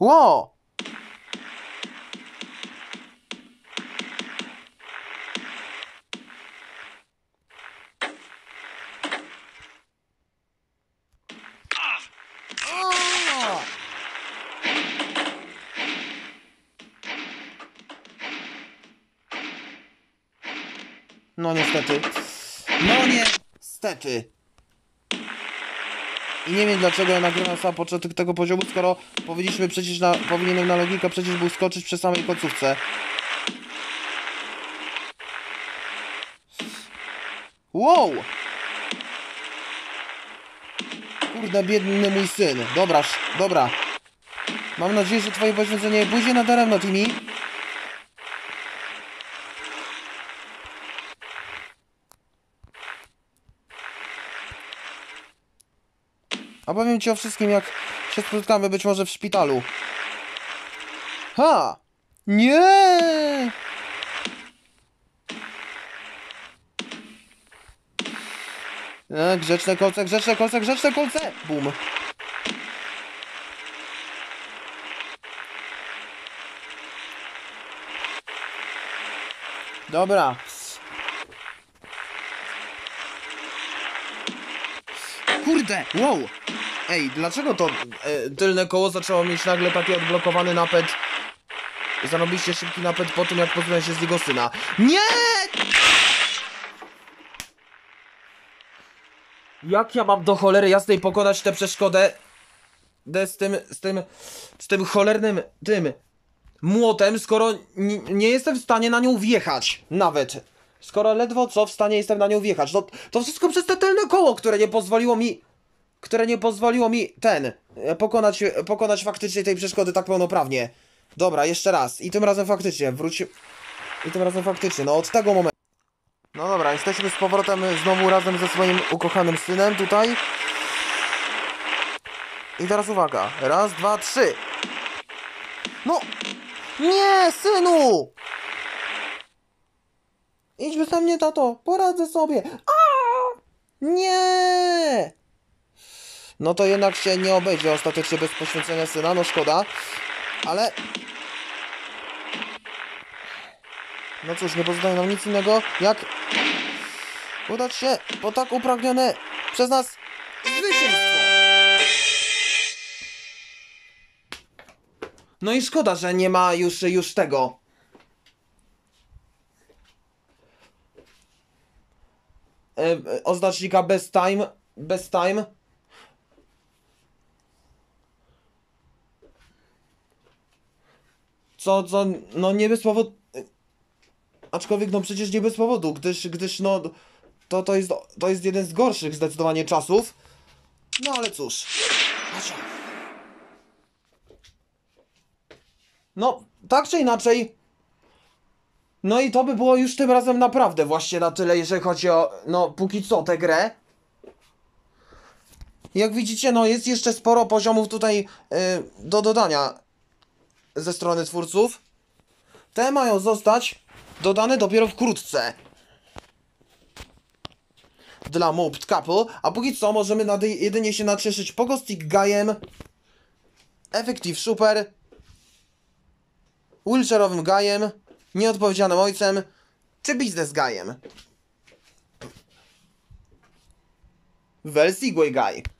Ło! A! I nie wiem dlaczego ja nagrywam sam początek tego poziomu, skoro powinniśmy przecież na, powinienem na logika przecież był skoczyć przy samej końcówce. Wow! Kurde, biedny mój syn. Dobra, dobra. Mam nadzieję, że twoje poświęcenie nie pójdzie na daremno, Timmy. Opowiem ci o wszystkim, jak się spotkamy być może w szpitalu. Ha! Nie! E, grzeczne kolce, grzeczne kolce, grzeczne kolce! Bum. Dobra. Kurde, wow! Ej, dlaczego to e, tylne koło zaczęło mieć nagle taki odblokowany napęd? Zarobiliście szybki napęd po tym, jak pozbyłem się z jego syna. Nie! Jak ja mam do cholery jasnej pokonać tę przeszkodę de- z tym, z tym, z tym cholernym, tym młotem, skoro nie jestem w stanie na nią wjechać, nawet. Skoro ledwo co w stanie jestem na nią wjechać. No, to wszystko przez te tylne koło, które nie pozwoliło mi, które nie pozwoliło mi, ten, e, pokonać, pokonać faktycznie tej przeszkody tak pełnoprawnie. Dobra, jeszcze raz. I tym razem faktycznie, wróci... I tym razem faktycznie, no od tego momentu. No dobra, jesteśmy z powrotem znowu razem ze swoim ukochanym synem tutaj. I teraz uwaga. Raz, dwa, trzy. No! Nie, synu! Idź ze mnie, tato. Poradzę sobie. A! Nie! No to jednak się nie obejdzie ostatecznie bez poświęcenia syna, no szkoda. Ale... No cóż, nie pozostaje nam nic innego, jak udać się po tak upragnione przez nas zwycięstwo. No i szkoda, że nie ma już, już tego. E, e, oznacznika best time, best time. Co, co, no nie bez powodu. Aczkolwiek no przecież nie bez powodu, gdyż, gdyż no to, to, jest, to jest jeden z gorszych zdecydowanie czasów. No ale cóż. No, tak czy inaczej. No i to by było już tym razem naprawdę właśnie na tyle, jeżeli chodzi o, no, póki co tę grę. Jak widzicie, no jest jeszcze sporo poziomów tutaj y, do dodania ze strony twórców. Te mają zostać dodane dopiero wkrótce. Dla Mobbed Couple, a póki co możemy jedynie się nacieszyć Pogo Stick Guyem, Effective Super, Wheelchairowym Guyem, Nieodpowiedzianym Ojcem, czy Business Guyem. Well Segway Guy.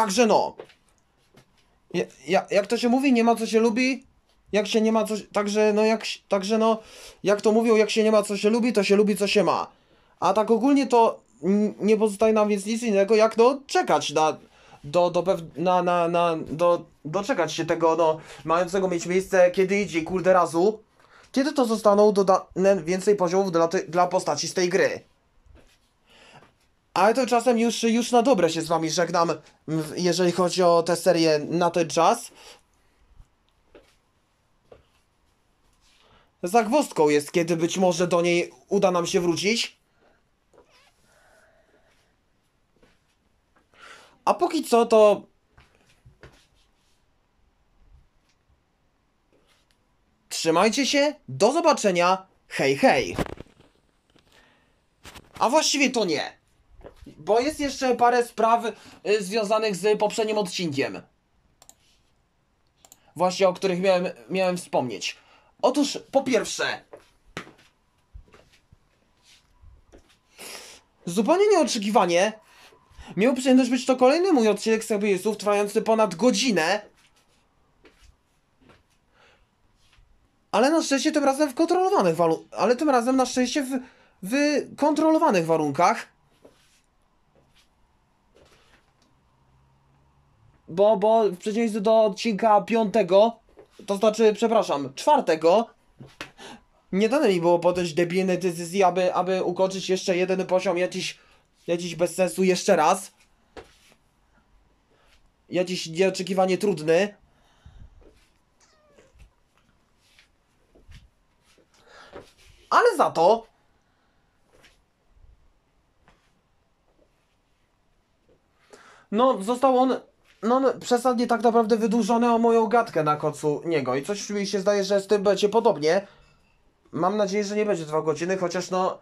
Także no. Ja, ja, jak to się mówi, nie ma co się lubi. Jak się nie ma co. Także no jak. Także no. Jak to mówią, jak się nie ma co się lubi, to się lubi co się ma. A tak ogólnie to nie pozostaje nam więc nic innego, jak no czekać na. Do, do pew... na, na, na, do, doczekać się tego, no, mającego mieć miejsce kiedy idzie, kurde razu, kiedy to zostaną dodane więcej poziomów dla, ty, dla postaci z tej gry. Ale tymczasem już, już na dobre się z wami żegnam, jeżeli chodzi o tę serię na ten czas. Zagwozdką jest, kiedy być może do niej uda nam się wrócić. A póki co to... Trzymajcie się, do zobaczenia, hej hej. A właściwie to nie. Bo jest jeszcze parę spraw y, związanych z poprzednim odcinkiem. Właśnie o których miałem, miałem wspomnieć. Otóż, po pierwsze, zupełnie nieoczekiwanie miał przyjemność być to kolejny mój odcinek Serbiusów trwający ponad godzinę. Ale na szczęście tym razem w kontrolowanych warunkach. Ale tym razem na szczęście w, w kontrolowanych warunkach. Bo, bo w przeciwieństwie do odcinka piątego, to znaczy, przepraszam, czwartego, nie dane mi było podjąć debilnej decyzji, aby, aby ukończyć jeszcze jeden poziom jakiś, jakiś bez sensu jeszcze raz. Jakiś nieoczekiwanie trudny. Ale za to No, został on no, no, przesadnie tak naprawdę wydłużony o moją gadkę na końcu niego. I coś mi się zdaje, że z tym będzie podobnie. Mam nadzieję, że nie będzie dwa godziny, chociaż no...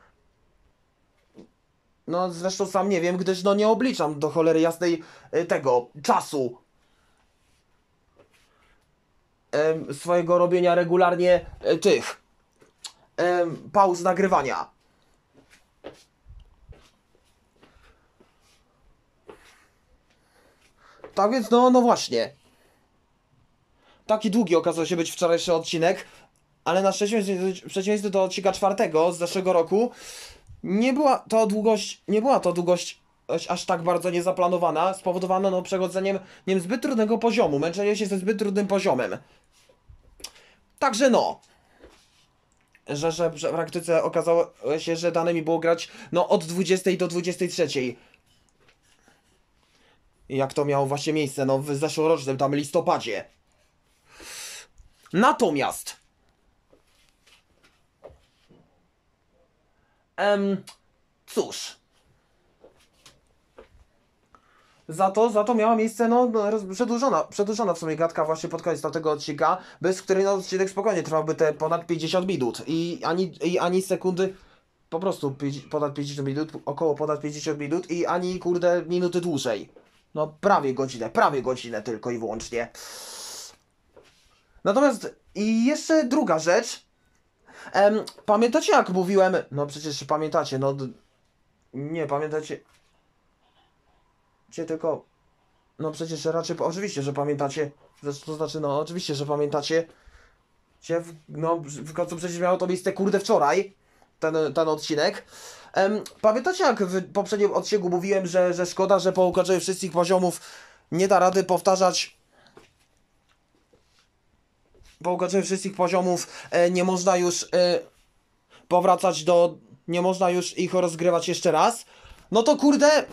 No, zresztą sam nie wiem, gdyż no nie obliczam do cholery jasnej y, tego czasu swojego robienia regularnie y, tych pauz nagrywania. Tak więc, no, no właśnie. Taki długi okazał się być wczorajszy odcinek, ale na przeciwieństwie do odcinka czwartego z zeszłego roku nie była to długość, nie była to długość aż- tak bardzo niezaplanowana, spowodowana no przechodzeniem, nie wiem, zbyt trudnego poziomu, męczenie się ze zbyt trudnym poziomem. Także no, że, że w praktyce okazało się, że dane mi było grać no od 20 do 23. Jak to miało właśnie miejsce, no w zeszłorocznym tam listopadzie. Natomiast em, cóż za to, za to miała miejsce no, no przedłużona, przedłużona w sumie gadka właśnie pod koniec tamtego odcinka, bez której no, odcinek spokojnie trwałby te ponad 50 minut i ani, i ani sekundy, po prostu ponad 50 minut, około ponad 50 minut i ani kurde minuty dłużej. No prawie godzinę, prawie godzinę tylko i wyłącznie. Natomiast i jeszcze druga rzecz. Em, pamiętacie jak mówiłem, no przecież pamiętacie, no nie pamiętacie. Cię tylko. No przecież raczej. Oczywiście, że pamiętacie. To znaczy, no oczywiście, że pamiętacie. Cię w, no, w końcu przecież miało to miejsce kurde wczoraj. Ten, ten odcinek. Pamiętacie jak w poprzednim odcinku mówiłem, że, że szkoda, że po ukończeniu wszystkich poziomów nie da rady powtarzać. Po ukończeniu wszystkich poziomów e, nie można już e, powracać do. Nie można już ich rozgrywać jeszcze raz. No to kurde.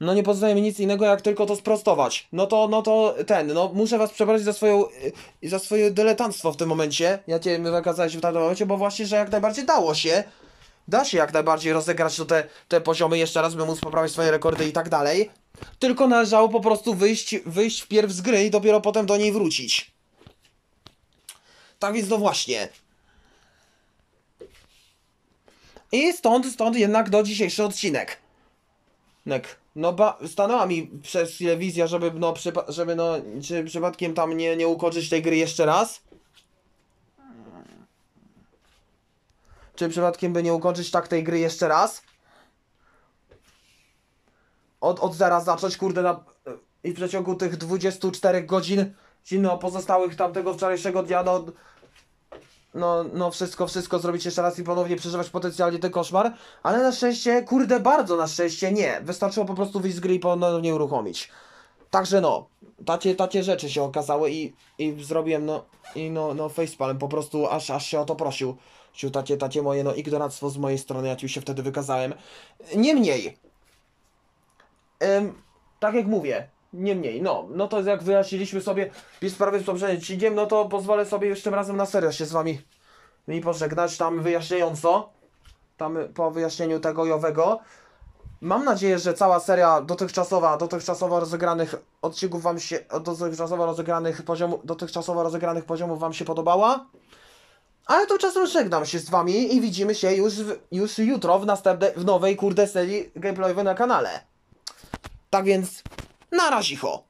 No nie pozostaje mi nic innego, jak tylko to sprostować. No to, no to ten, no muszę was przeprosić za swoją, y, za swoje dyletanstwo w tym momencie. Ja cię wykazałeś w tamtym momencie, bo właśnie, że jak najbardziej dało się. Da się jak najbardziej rozegrać to te, te poziomy jeszcze raz, by móc poprawić swoje rekordy i tak dalej. Tylko należało po prostu wyjść, wyjść wpierw z gry i dopiero potem do niej wrócić. Tak więc no właśnie. I stąd, stąd jednak do dzisiejszy odcinek. Nek. No ba, stanęła mi przez chwilę wizja, żeby no, przypa- żeby no, czy przypadkiem tam nie, nie ukończyć tej gry jeszcze raz. Czy przypadkiem by nie ukończyć tak tej gry jeszcze raz? Od, od zera zacząć, kurde, na, i w przeciągu tych 24 godzin, no, pozostałych tamtego wczorajszego dnia, no, no, no wszystko, wszystko zrobić jeszcze raz i ponownie przeżywać potencjalnie ten koszmar, ale na szczęście, kurde, bardzo na szczęście nie. Wystarczyło po prostu wyjść z gry i ponownie uruchomić. Także no, tacie, tacie rzeczy się okazały i, i zrobiłem no, i no, no facepalm po prostu aż, aż się o to prosił. Ciu, tacie, tacie moje, no ignoractwo z mojej strony, ja ci się wtedy wykazałem. Niemniej, Ym, tak jak mówię, niemniej, no, no to jak wyjaśniliśmy sobie i sprawy z poprzednim no to pozwolę sobie tym razem na serio się z wami mi pożegnać, tam wyjaśniająco, tam po wyjaśnieniu tego i owego. Mam nadzieję, że cała seria dotychczasowa, dotychczasowo rozegranych odcinków wam się, dotychczasowo rozegranych poziomu, dotychczasowo rozegranych poziomów wam się podobała. Ale to czasem żegnam się z wami i widzimy się już, w, już jutro w następnej, w nowej kurde serii gameplayowej na kanale. Tak więc, na razicho.